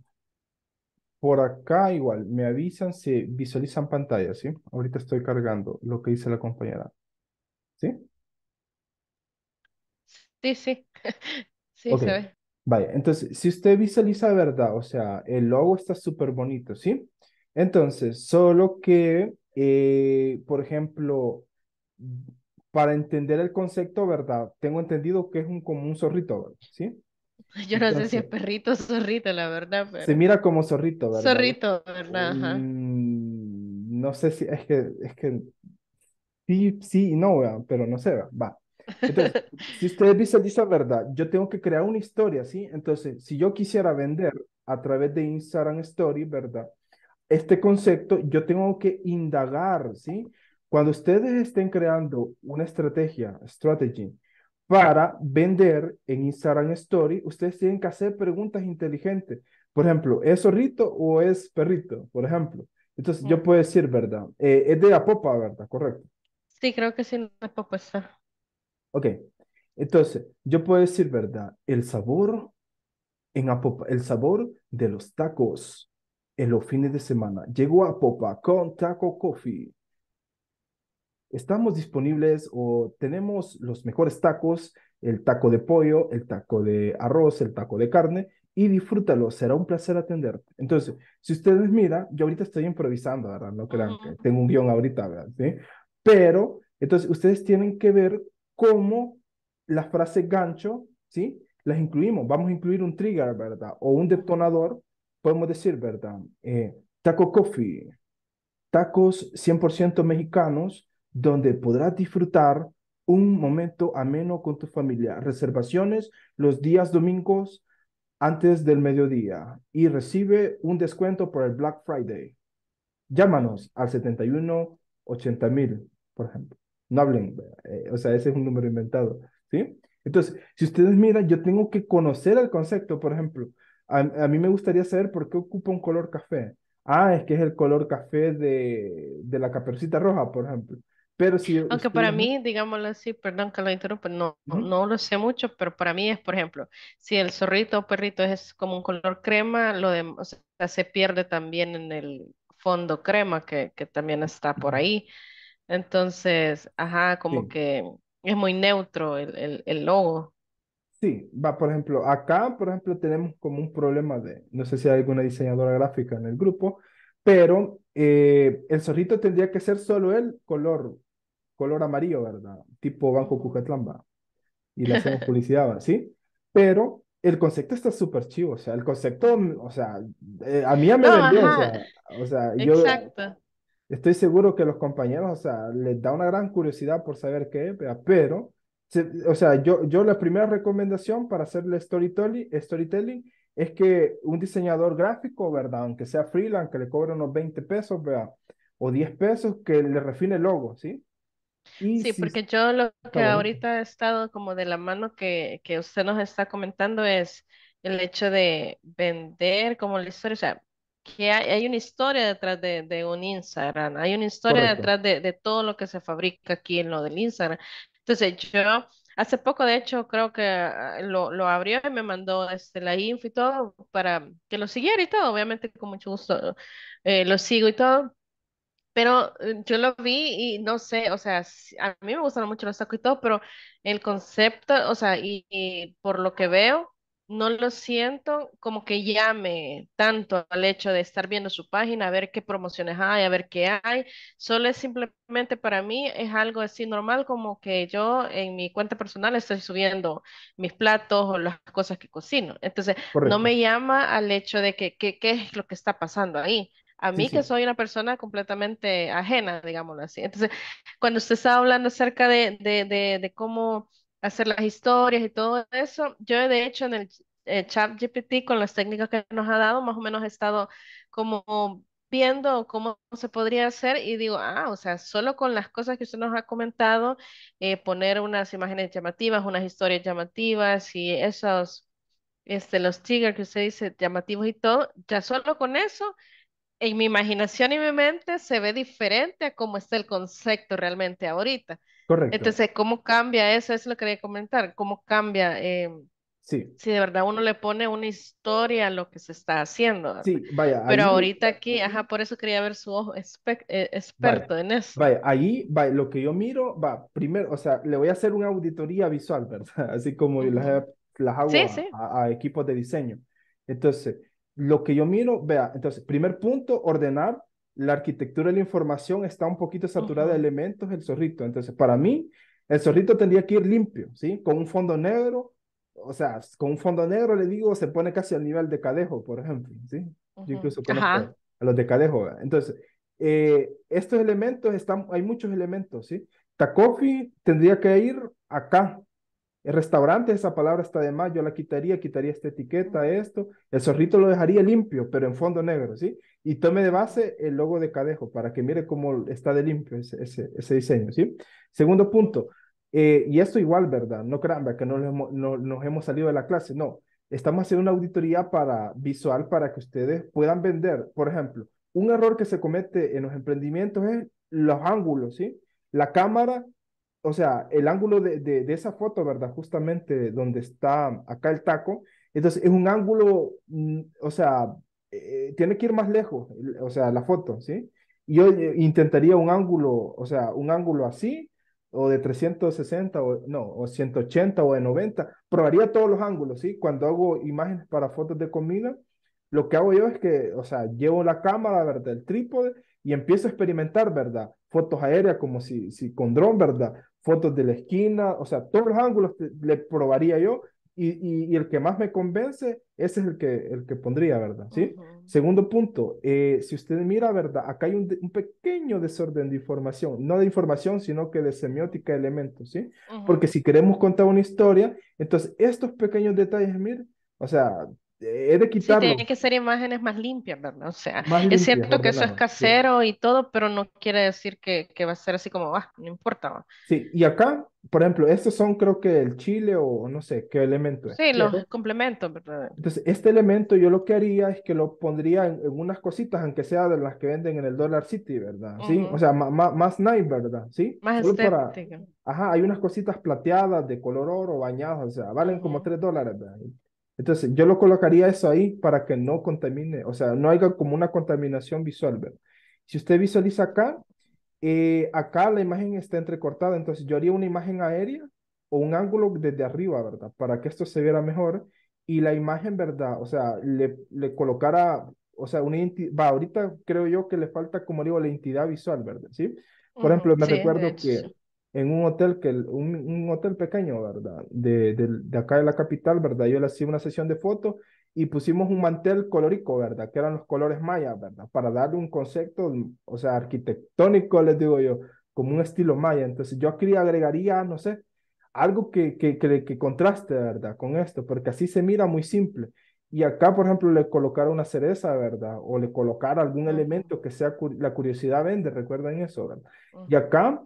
por acá igual, me avisan si visualizan pantalla, ¿sí? Ahorita estoy cargando lo que dice la compañera, ¿sí? Sí, sí. Sí, Ok, se ve. vaya, entonces, si usted visualiza verdad, o sea, el logo está súper bonito, ¿sí? Entonces, solo que, eh, por ejemplo, para entender el concepto, ¿verdad? Tengo entendido que es un, como un zorrito, ¿verdad? ¿Sí? Yo no sé si es perrito o zorrito, la verdad, se pero mira como zorrito, ¿verdad? zorrito, ¿verdad? Ajá. Mm, no sé si, es que, es que Sí, sí y no, ¿verdad? pero no sé, ¿verdad? va. Entonces, si ustedes visualizan, ¿verdad? Yo tengo que crear una historia, ¿sí? Entonces, si yo quisiera vender a través de Instagram Story, ¿verdad? Este concepto, yo tengo que indagar, ¿sí? Cuando ustedes estén creando una estrategia, strategy, para vender en Instagram Story, ustedes tienen que hacer preguntas inteligentes. Por ejemplo, ¿es zorrito o es perrito? Por ejemplo. Entonces, yo puedo decir, ¿verdad? Eh, es de Apopa, ¿verdad? Correcto. Sí, creo que sí, no es poco está. Ok, entonces yo puedo decir, ¿verdad? El sabor en Apopa, el sabor de los tacos en los fines de semana. Llegó a Apopa con Taco Coffee. Estamos disponibles o tenemos los mejores tacos, el taco de pollo, el taco de arroz, el taco de carne y disfrútalo, será un placer atenderte. Entonces, si ustedes miran, yo ahorita estoy improvisando, ¿verdad? No crean que tengo un guion ahorita, ¿verdad? ¿Sí? Pero, entonces, ustedes tienen que ver cómo las frases gancho, ¿sí? Las incluimos. Vamos a incluir un trigger, ¿verdad? O un detonador. Podemos decir, ¿verdad? Eh, taco coffee, tacos 100% mexicanos, donde podrás disfrutar un momento ameno con tu familia. Reservaciones los días domingos antes del mediodía y recibe un descuento por el Black Friday. Llámanos al 71 80 mil, por ejemplo. No hablen, eh, o sea, ese es un número inventado, ¿sí? Entonces, si ustedes miran, yo tengo que conocer el concepto, por ejemplo. A, a mí me gustaría saber por qué ocupa un color café. Ah, es que es el color café de, de la caperucita roja, por ejemplo. Pero si Aunque para mí, digámoslo así, perdón que lo interrumpa, no, no lo sé mucho, pero para mí es, por ejemplo, si el zorrito o perrito es como un color crema, lo de, o sea, se pierde también en el fondo crema que, que también está por ahí. Entonces, ajá, como Sí. que es muy neutro el, el, el logo. Sí, va, por ejemplo, acá, por ejemplo, tenemos como un problema de, no sé si hay alguna diseñadora gráfica en el grupo, pero eh, el zorrito tendría que ser solo el color, color amarillo, ¿verdad? Tipo Banco va. y le hacemos publicidad, ¿sí? Pero el concepto está súper chivo, o sea, el concepto, o sea, eh, a mí ya me No, vendió, o sea, o sea, yo estoy seguro que los compañeros, o sea, les da una gran curiosidad por saber qué es, pero, o sea, yo, yo la primera recomendación para hacerle storytelling, storytelling es que un diseñador gráfico, ¿verdad? Aunque sea freelance, que le cobre unos 20 pesos, ¿verdad? O 10 pesos, que le refine el logo, ¿sí? Y Sí, si porque yo lo que ahorita he estado como de la mano que, que usted nos está comentando es el hecho de vender como la historia, o sea, que hay, hay una historia detrás de, de un Instagram, hay una historia Correcto, detrás de, de todo lo que se fabrica aquí en lo del Instagram. Entonces yo hace poco, de hecho, creo que ah, lo, lo abrió y me mandó este, la info y todo para que lo siguiera y todo, obviamente con mucho gusto eh, lo sigo y todo. Pero eh, yo lo vi y no sé, o sea, a mí me gustan mucho los tacos y todo, pero el concepto, o sea, y por lo que veo, no lo siento como que llame tanto al hecho de estar viendo su página, a ver qué promociones hay, a ver qué hay. Solo es simplemente para mí, es algo así normal como que yo en mi cuenta personal estoy subiendo mis platos o las cosas que cocino. Entonces, no me llama al hecho de que, qué es lo que está pasando ahí. A Sí, mí que soy una persona completamente ajena, digámoslo así. Entonces, cuando usted estaba hablando acerca de, de, de, de cómo hacer las historias y todo eso, yo de hecho en el eh, chat GPT con las técnicas que nos ha dado, más o menos he estado como viendo cómo se podría hacer y digo, ah, o sea, solo con las cosas que usted nos ha comentado, eh, poner unas imágenes llamativas, unas historias llamativas y esos, este, los triggers que usted dice llamativos y todo, ya solo con eso en mi imaginación y mi mente se ve diferente a cómo está el concepto realmente ahorita. Correcto. Entonces, ¿cómo cambia eso? Eso es lo que quería comentar. ¿Cómo cambia eh, Sí, si de verdad uno le pone una historia a lo que se está haciendo, ¿verdad? sí, vaya, Pero ahí, ahorita aquí, ajá, por eso quería ver su ojo espe- eh, vaya, experto en eso. vaya, ahí, vaya, lo que yo miro, va, primero, o sea, le voy a hacer una auditoría visual, ¿verdad? Así como las, Ujú. he- las hago Sí, a, sí. a- a equipos de diseño. Entonces, lo que yo miro, vea, entonces, primer punto, ordenar. La arquitectura de la información está un poquito saturada de elementos, el zorrito. Entonces, para mí, el zorrito tendría que ir limpio, ¿sí? Con un fondo negro, o sea, con un fondo negro, le digo, se pone casi al nivel de Cadejo, por ejemplo, ¿sí? Yo Ujú. incluso conozco Ajá. a los de Cadejo. Entonces, eh, estos elementos están, hay muchos elementos, ¿sí? Tacofi tendría que ir acá. El restaurante, esa palabra está de más, yo la quitaría, quitaría esta etiqueta, esto. El zorrito lo dejaría limpio, pero en fondo negro, ¿sí? Y tome de base el logo de Cadejo para que mire cómo está de limpio ese, ese, ese diseño, ¿sí? Segundo punto, eh, y esto igual, ¿verdad? No crean que no, hemos- no nos hemos salido de la clase, no. Estamos haciendo una auditoría para, visual para que ustedes puedan vender. Por ejemplo, un error que se comete en los emprendimientos es los ángulos, ¿sí? La cámara, o sea, el ángulo de, de, esa foto, ¿verdad? Justamente donde está acá el taco. Entonces, es un ángulo, mm, o sea, eh, tiene que ir más lejos, o sea, la foto, ¿sí? Yo eh, intentaría un ángulo, o sea, un ángulo así, o de 360, o no, o 180 o de 90. Probaría todos los ángulos, ¿sí? Cuando hago imágenes para fotos de comida, lo que hago yo es que, o sea, llevo la cámara, ¿verdad? El trípode y empiezo a experimentar, ¿verdad? Fotos aéreas como si, si con dron, ¿verdad? Fotos de la esquina, o sea, todos los ángulos te- le probaría yo y, y, y el que más me convence, ese es el que, el que pondría, ¿verdad? ¿Sí? Ujú. Segundo punto, eh, si usted mira, ¿verdad? Acá hay un, un pequeño desorden de información, no de información, sino que de semiótica de elementos, ¿sí? Porque Ujú. si queremos contar una historia, entonces estos pequeños detalles, mire, o sea, he de Sí, quitarlos tienen que ser imágenes más limpias, ¿verdad? O sea, más es cierto que eso es ordenadas, sí. casero y todo, pero no quiere decir que, que va a ser así como, ah, no importa. va". Sí, y acá, por ejemplo, estos son creo que el chile o no sé qué elemento es, Sí, los complementos, ¿verdad? entonces este elemento yo lo que haría es que lo pondría en, en unas cositas, aunque sea de las que venden en el Dollar City, ¿verdad? Sí, o Ujú. sea, ma- ma- más nice, ¿verdad? Sí, Más solo para, ajá, hay unas cositas plateadas de color oro bañadas, o sea, valen como Ujú. 3 dólares, ¿verdad? Entonces yo lo colocaría eso ahí para que no contamine, o sea, no haya como una contaminación visual, ¿verdad? Si usted visualiza acá, eh, acá la imagen está entrecortada, entonces yo haría una imagen aérea o un ángulo desde arriba, ¿verdad? Para que esto se viera mejor y la imagen, ¿verdad? O sea, le, le colocara, o sea, una va, ahorita creo yo que le falta, como digo, la identidad visual, ¿verdad? ¿Sí? Por ejemplo, me Sí, recuerdo que. En un hotel, que, un, un hotel pequeño, ¿verdad? De, de, de acá de la capital, ¿verdad? Yo le hacía una sesión de fotos y pusimos un mantel colorico, ¿verdad? Que eran los colores mayas, ¿verdad? Para darle un concepto, o sea, arquitectónico, les digo yo, como un estilo maya. Entonces yo aquí agregaría, no sé, algo que, que, que, que contraste, ¿verdad? Con esto, porque así se mira muy simple. Y acá, por ejemplo, le colocar una cereza, ¿verdad? O le colocar algún elemento que sea la curiosidad vende, recuerden eso, ¿verdad? Y acá,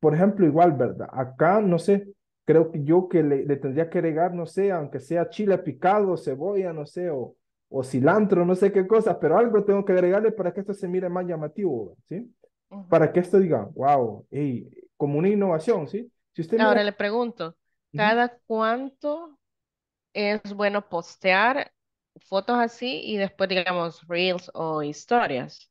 por ejemplo, igual, ¿verdad? Acá, no sé, creo que yo que le, le, tendría que agregar, no sé, aunque sea chile picado, cebolla, no sé, o, o cilantro, no sé qué cosa, pero algo tengo que agregarle para que esto se mire más llamativo, ¿sí? Para que esto diga, wow, hey, como una innovación, ¿sí? Si usted Ahora le pregunto, ¿cada cuánto es bueno postear fotos así y después, digamos, reels o historias?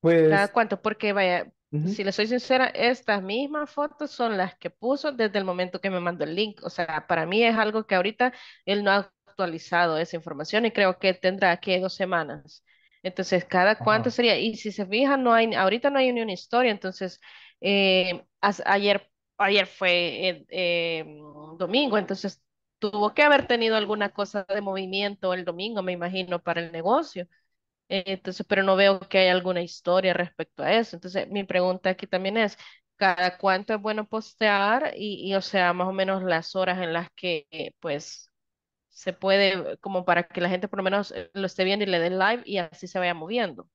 Pues... ¿Cada cuánto? Porque vaya, si le soy sincera, estas mismas fotos son las que puso desde el momento que me mandó el link. O sea, para mí es algo que ahorita él no ha actualizado esa información y creo que tendrá aquí dos semanas. Entonces, ¿cada cuánto sería? Y si se fijan, no hay, ahorita no hay ni una historia. Entonces, eh, ayer ayer fue eh, eh, domingo, entonces tuvo que haber tenido alguna cosa de movimiento el domingo, me imagino, para el negocio. Eh, entonces, pero no veo que haya alguna historia respecto a eso. Entonces, mi pregunta aquí también es, ¿cada cuánto es bueno postear? Y, o sea, más o menos las horas en las que, pues, se puede, como para que la gente por lo menos lo esté viendo y le dé live y así se vaya moviendo.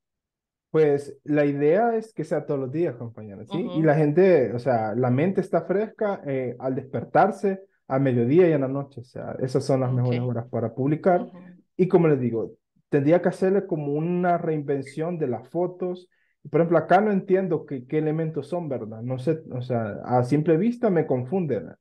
Pues la idea es que sea todos los días, compañeros, ¿sí? Y la gente, o sea, la mente está fresca eh, al despertarse, a mediodía y en la noche, o sea, esas son las mejores horas para publicar. Y como les digo, tendría que hacerle como una reinvención de las fotos. Por ejemplo, acá no entiendo qué, qué elementos son, ¿verdad? No sé, o sea, a simple vista me confunden.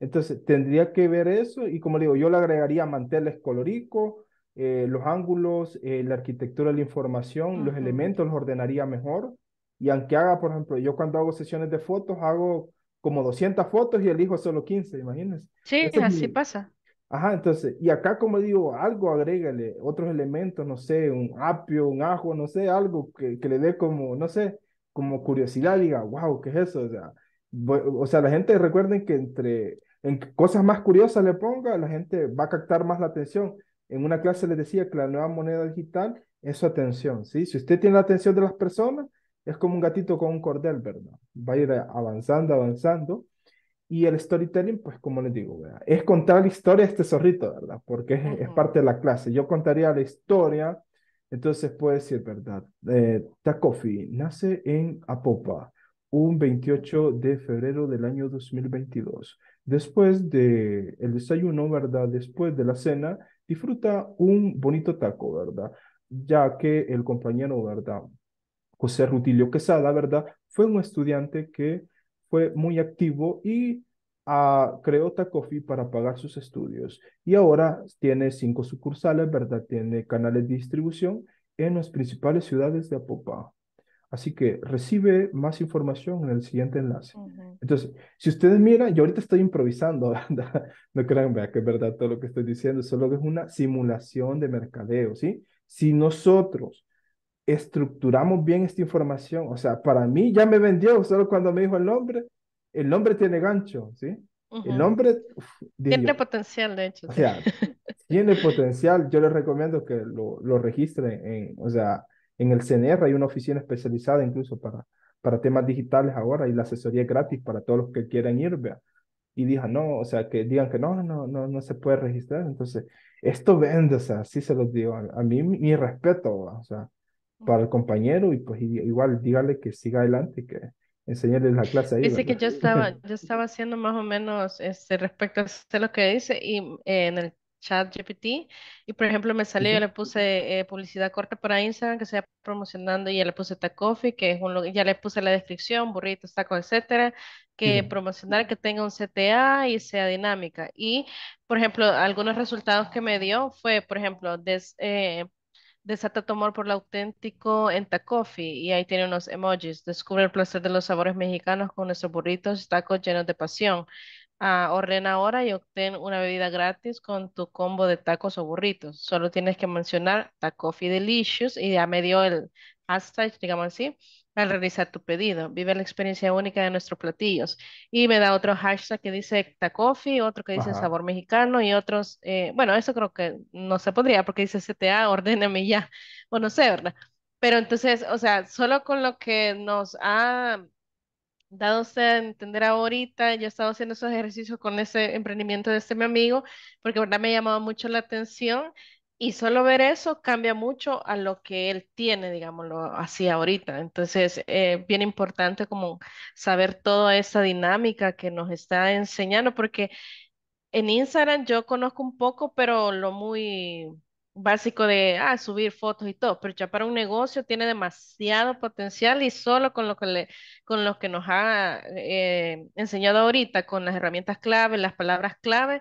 Entonces, tendría que ver eso y como digo, yo le agregaría manteles colorico, eh, los ángulos, eh, la arquitectura de la información, los elementos los ordenaría mejor. Y aunque haga, por ejemplo, yo cuando hago sesiones de fotos, hago como 200 fotos y elijo solo 15, imagínense. Sí, así pasa. Ajá, entonces, y acá como digo, algo agrégale, otros elementos, no sé, un apio, un ajo, no sé, algo que, que le dé como, no sé, como curiosidad, diga, wow, ¿qué es eso? O sea, o sea, la gente recuerden que entre en cosas más curiosas le ponga, la gente va a captar más la atención en una clase les decía que la nueva moneda digital es su atención, ¿sí? Si usted tiene la atención de las personas, es como un gatito con un cordel, ¿verdad? Va a ir avanzando, avanzando. Y el storytelling, pues como les digo, es contar la historia de este zorrito, ¿verdad? Porque es, parte de la clase. Yo contaría la historia, entonces puede decir, ¿verdad? Eh, Takofi nace en Apopa, un 28 de febrero del año 2022. Después del el desayuno, ¿verdad? Después de la cena, disfruta un bonito taco, ¿verdad? Ya que el compañero, ¿verdad? José Rutilio Quesada, ¿verdad? Fue un estudiante que fue muy activo y uh, creó Tacofi para pagar sus estudios. Y ahora tiene cinco sucursales, ¿verdad? Tiene canales de distribución en las principales ciudades de Apopá. Así que recibe más información en el siguiente enlace. Entonces, si ustedes miran, yo ahorita estoy improvisando, ¿verdad? no crean vea, que es verdad todo lo que estoy diciendo, solo que es una simulación de mercadeo, ¿sí? Si nosotros estructuramos bien esta información, o sea, para mí ya me vendió solo cuando me dijo el nombre, el nombre tiene gancho, ¿sí? El nombre... tiene potencial, de hecho. O sea, tiene potencial. Yo les recomiendo que lo, lo registren en, o sea, en el CNR hay una oficina especializada incluso para, para temas digitales ahora y la asesoría es gratis para todos los que quieran ir, vea. Y digan, no, o sea, que digan que no, no, no, no se puede registrar. Entonces, esto vende, o sea, sí se los digo. A, mí, mi, respeto, o sea, para el compañero y pues igual dígale que siga adelante que enseñarle la clase ahí. Dice que yo estaba, yo estaba haciendo más o menos este, respecto a lo que dice y eh, en el chat GPT y por ejemplo me salió, yo le puse eh, publicidad corta para Instagram que sea promocionando y ya le puse Tacoffee, que es un ya le puse la descripción, burritos, tacos, etcétera, que promocionar que tenga un CTA y sea dinámica. Y por ejemplo, algunos resultados que me dio fue, por ejemplo, des, eh, Desata tu amor por lo auténtico en y ahí tiene unos emojis. Descubre el placer de los sabores mexicanos con nuestros burritos, tacos llenos de pasión. Ah, ordena ahora y obtén una bebida gratis con tu combo de tacos o burritos. Solo tienes que mencionar Tacoffee Delicious y ya me dio el hashtag, digamos así, al realizar tu pedido. Vive la experiencia única de nuestros platillos. Y me da otro hashtag que dice Tacoffee, otro que dice Ajá. sabor mexicano y otros, eh, bueno, eso creo que no se podría porque dice CTA, ordéname ya, o no sé, ¿verdad? Pero entonces, o sea, solo con lo que nos ha dado usted a entender ahorita, yo he estado haciendo esos ejercicios con ese emprendimiento de este mi amigo, porque verdad me ha llamado mucho la atención y solo ver eso cambia mucho a lo que él tiene, digámoslo así ahorita. Entonces, eh, bien importante como saber toda esa dinámica que nos está enseñando, porque en Instagram yo conozco un poco, pero lo muy básico de ah, subir fotos y todo, pero ya para un negocio tiene demasiado potencial y solo con lo que le, con lo que nos ha eh, enseñado ahorita, con las herramientas clave, las palabras clave,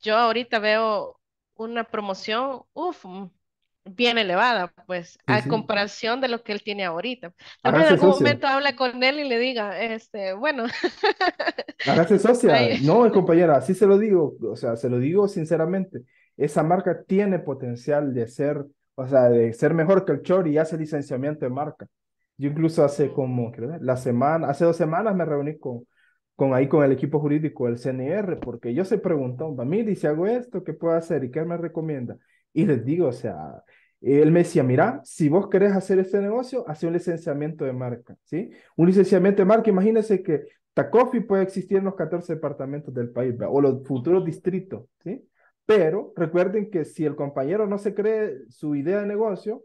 yo ahorita veo una promoción, uff, bien elevada, pues, Sí, a sí. comparación de lo que él tiene ahorita. Tal vez en algún momento habla con él y le diga, este, bueno, Hágase socia. Ahí. No, compañera, así se lo digo. O sea, se lo digo sinceramente. Esa marca tiene potencial de ser, o sea, de ser mejor que el Chori y hace licenciamiento de marca. Yo incluso hace como, la semana, hace dos semanas me reuní con, con ahí con el equipo jurídico del CNR, porque yo se preguntó, mire, si hago esto, ¿qué puedo hacer? ¿Y qué me recomienda? Y les digo, o sea, él me decía, mira, si vos querés hacer este negocio, hace un licenciamiento de marca, ¿sí? Un licenciamiento de marca, imagínense que Tacofi puede existir en los 14 departamentos del país, o los futuros distritos, ¿sí? Pero recuerden que si el compañero no se cree su idea de negocio,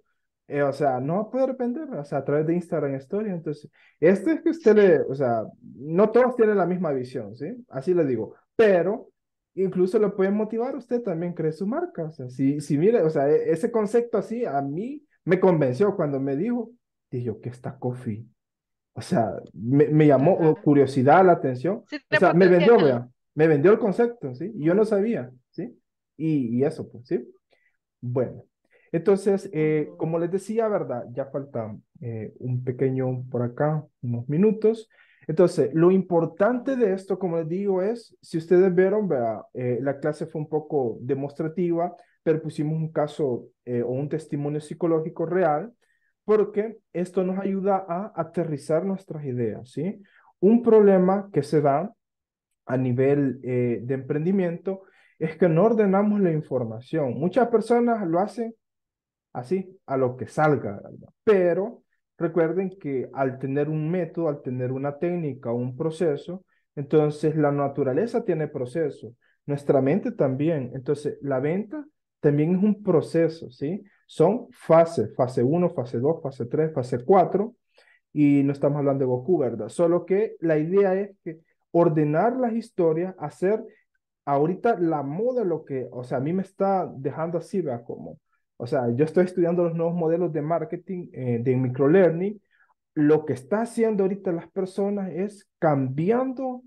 eh, o sea, no va a poder vender, o sea, a través de Instagram Story. Entonces, este es que usted le, o sea, no todos tienen la misma visión, ¿sí? Así le digo, pero incluso lo pueden motivar usted también cree su marca. O sea, si, si mire, o sea, e- ese concepto así a mí me convenció cuando me dijo, dije yo, ¿qué está coffee? O sea, me, me llamó Ajá. curiosidad, la atención. Sí, O sea, me vendió, vea, me vendió el concepto, ¿sí? Y yo no sabía, ¿sí? Y, y eso, pues, ¿sí? Bueno, entonces, eh, como les decía, ¿verdad? Ya falta eh, un pequeño por acá, unos minutos. Entonces, lo importante de esto, como les digo, es, si ustedes vieron, vea, eh, la clase fue un poco demostrativa, pero pusimos un caso eh, o un testimonio psicológico real, porque esto nos ayuda a aterrizar nuestras ideas, ¿sí? Un problema que se da a nivel eh, de emprendimiento es que no ordenamos la información. Muchas personas lo hacen así, a lo que salga, ¿verdad? Pero recuerden que al tener un método, al tener una técnica un proceso, entonces la naturaleza tiene proceso, nuestra mente también. Entonces la venta también es un proceso, ¿sí? Son fases, fase 1, fase 2, fase 3, fase 4, y no estamos hablando de Goku, ¿verdad? Solo que la idea es que ordenar las historias, hacer ahorita la moda, lo que, o sea, a mí me está dejando así, vea, como, o sea, yo estoy estudiando los nuevos modelos de marketing, eh, de microlearning, lo que está haciendo ahorita las personas es cambiando,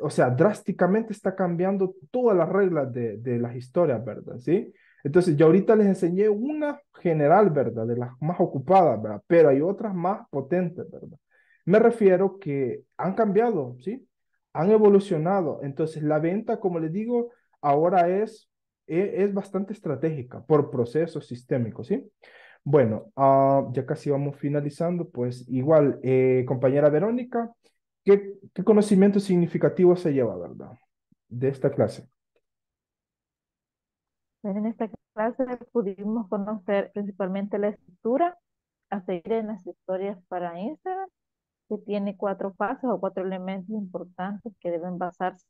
o sea, drásticamente está cambiando todas las reglas de, de las historias, ¿verdad? ¿Sí? Entonces, yo ahorita les enseñé una general, ¿verdad? De las más ocupadas, ¿verdad? Pero hay otras más potentes, ¿verdad? Me refiero que han cambiado, ¿sí? Han evolucionado. Entonces, la venta, como les digo, ahora es, es, es bastante estratégica por procesos sistémicos, ¿sí? Bueno, uh, ya casi vamos finalizando, pues igual, eh, compañera Verónica, ¿qué, ¿qué conocimiento significativo se lleva, verdad? De esta clase. Pues en esta clase pudimos conocer principalmente la estructura a seguir en las historias para Instagram, que tiene cuatro fases o cuatro elementos importantes que deben basarse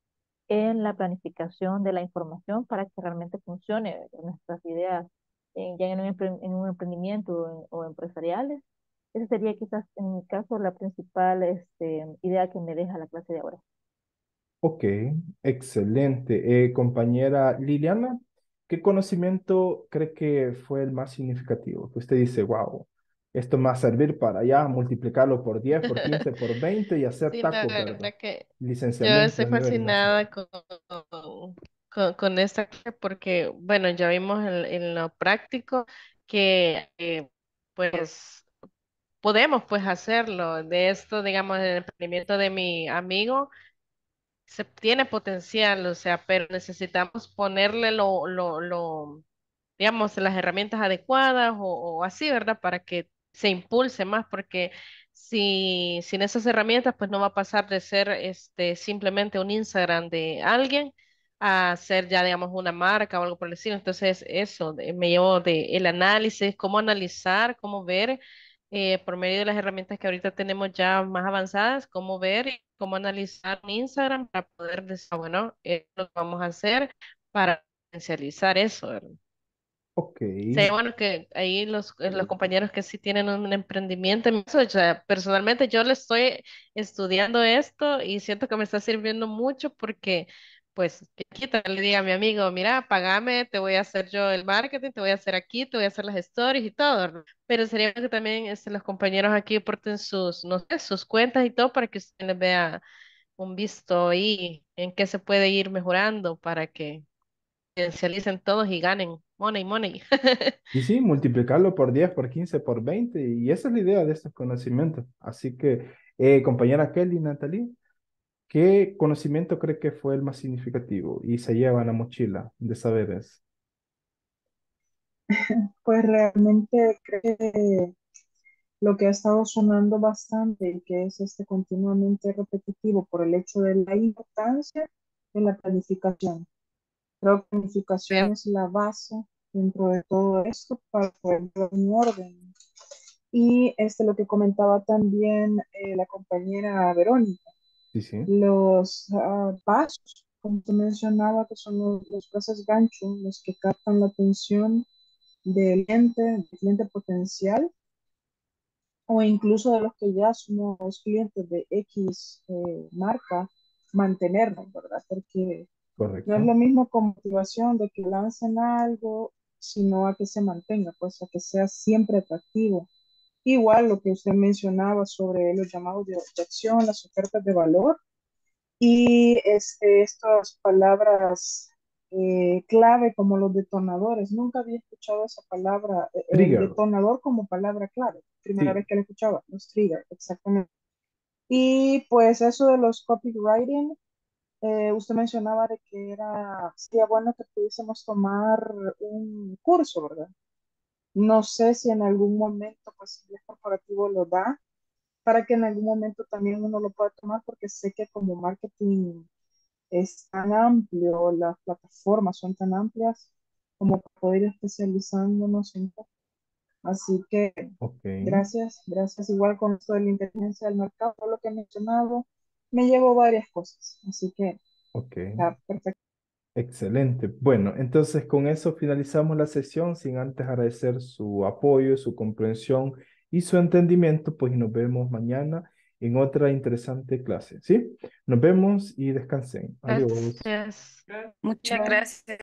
en la planificación de la información para que realmente funcione nuestras ideas eh, ya en un, en emprendimiento o, o, empresariales. Esa sería quizás en mi caso la principal este, idea que me deja la clase de ahora. Ok, excelente. Eh, compañera Liliana, ¿qué conocimiento cree que fue el más significativo? Que usted dice, wow, esto me va a servir para ya multiplicarlo por 10, por 15, por 20 y hacer Sí, tacos, la ¿verdad? que yo estoy fascinada con, con, con esta porque, bueno, ya vimos en, en lo práctico que, eh, pues, podemos, pues, hacerlo. De esto, digamos, el emprendimiento de mi amigo se tiene potencial, o sea, pero necesitamos ponerle lo, lo, lo, digamos, las herramientas adecuadas o, o así, ¿verdad? Para que se impulse más, porque si sin esas herramientas, pues no va a pasar de ser este simplemente un Instagram de alguien a ser ya, digamos, una marca o algo por el estilo. Entonces, eso me llevo de el análisis, cómo analizar, cómo ver eh, por medio de las herramientas que ahorita tenemos ya más avanzadas, cómo ver y cómo analizar un Instagram para poder decir, ah, bueno, es lo vamos a hacer para potencializar eso. Ok. Sí, bueno, que ahí los, eh, los compañeros que sí tienen un emprendimiento, o sea, personalmente yo le estoy estudiando esto y siento que me está sirviendo mucho porque, pues, quita, le diga a mi amigo, mira, pagame, te voy a hacer yo el marketing, te voy a hacer aquí, te voy a hacer las stories y todo, ¿no? Pero sería que también este, los compañeros aquí aporten sus, no sé, sus cuentas y todo para que usted les vea un visto ahí en qué se puede ir mejorando para que potencialicen todos y ganen money, money. Y sí, multiplicarlo por 10, por 15, por 20, y esa es la idea de estos conocimientos. Así que, eh, compañera Kelly, Natalie, ¿qué conocimiento cree que fue el más significativo y se lleva en la mochila de saberes? Pues realmente creo que lo que ha estado sonando bastante y que es este continuamente repetitivo por el hecho de la importancia de la planificación. Creo que la planificación es la base dentro de todo esto para poder ver un orden. Y este, lo que comentaba también eh, la compañera Verónica, Sí, sí, los ah, pasos, como tú mencionaba, que son los, los pasos gancho, los que captan la atención del cliente, del cliente potencial, o incluso de los que ya somos clientes de X eh, marca, mantenernos, ¿verdad? Porque no es lo mismo con motivación de que lancen algo, sino a que se mantenga, pues a que sea siempre atractivo. Igual lo que usted mencionaba sobre los llamados de, acción, las ofertas de valor y este, estas palabras eh, clave como los detonadores. Nunca había escuchado esa palabra, eh, el Trigger, detonador como palabra clave. Primera sí, vez que la escuchaba, los triggers, exactamente. Y pues eso de los copywriting, eh, usted mencionaba de que era, sería bueno que pudiésemos tomar un curso, ¿verdad? No sé si en algún momento, pues, el corporativo lo da, para que en algún momento también uno lo pueda tomar, porque sé que como marketing es tan amplio, las plataformas son tan amplias, como poder ir especializándonos en. Así que gracias, gracias. Igual con esto de la inteligencia del mercado, todo lo que he mencionado, me llevo varias cosas. Así que ok. está perfecto. Excelente. Bueno, entonces con eso finalizamos la sesión sin antes agradecer su apoyo, su comprensión y su entendimiento, pues y nos vemos mañana en otra interesante clase, ¿sí? Nos vemos y descansen. Adiós. Gracias. Muchas gracias.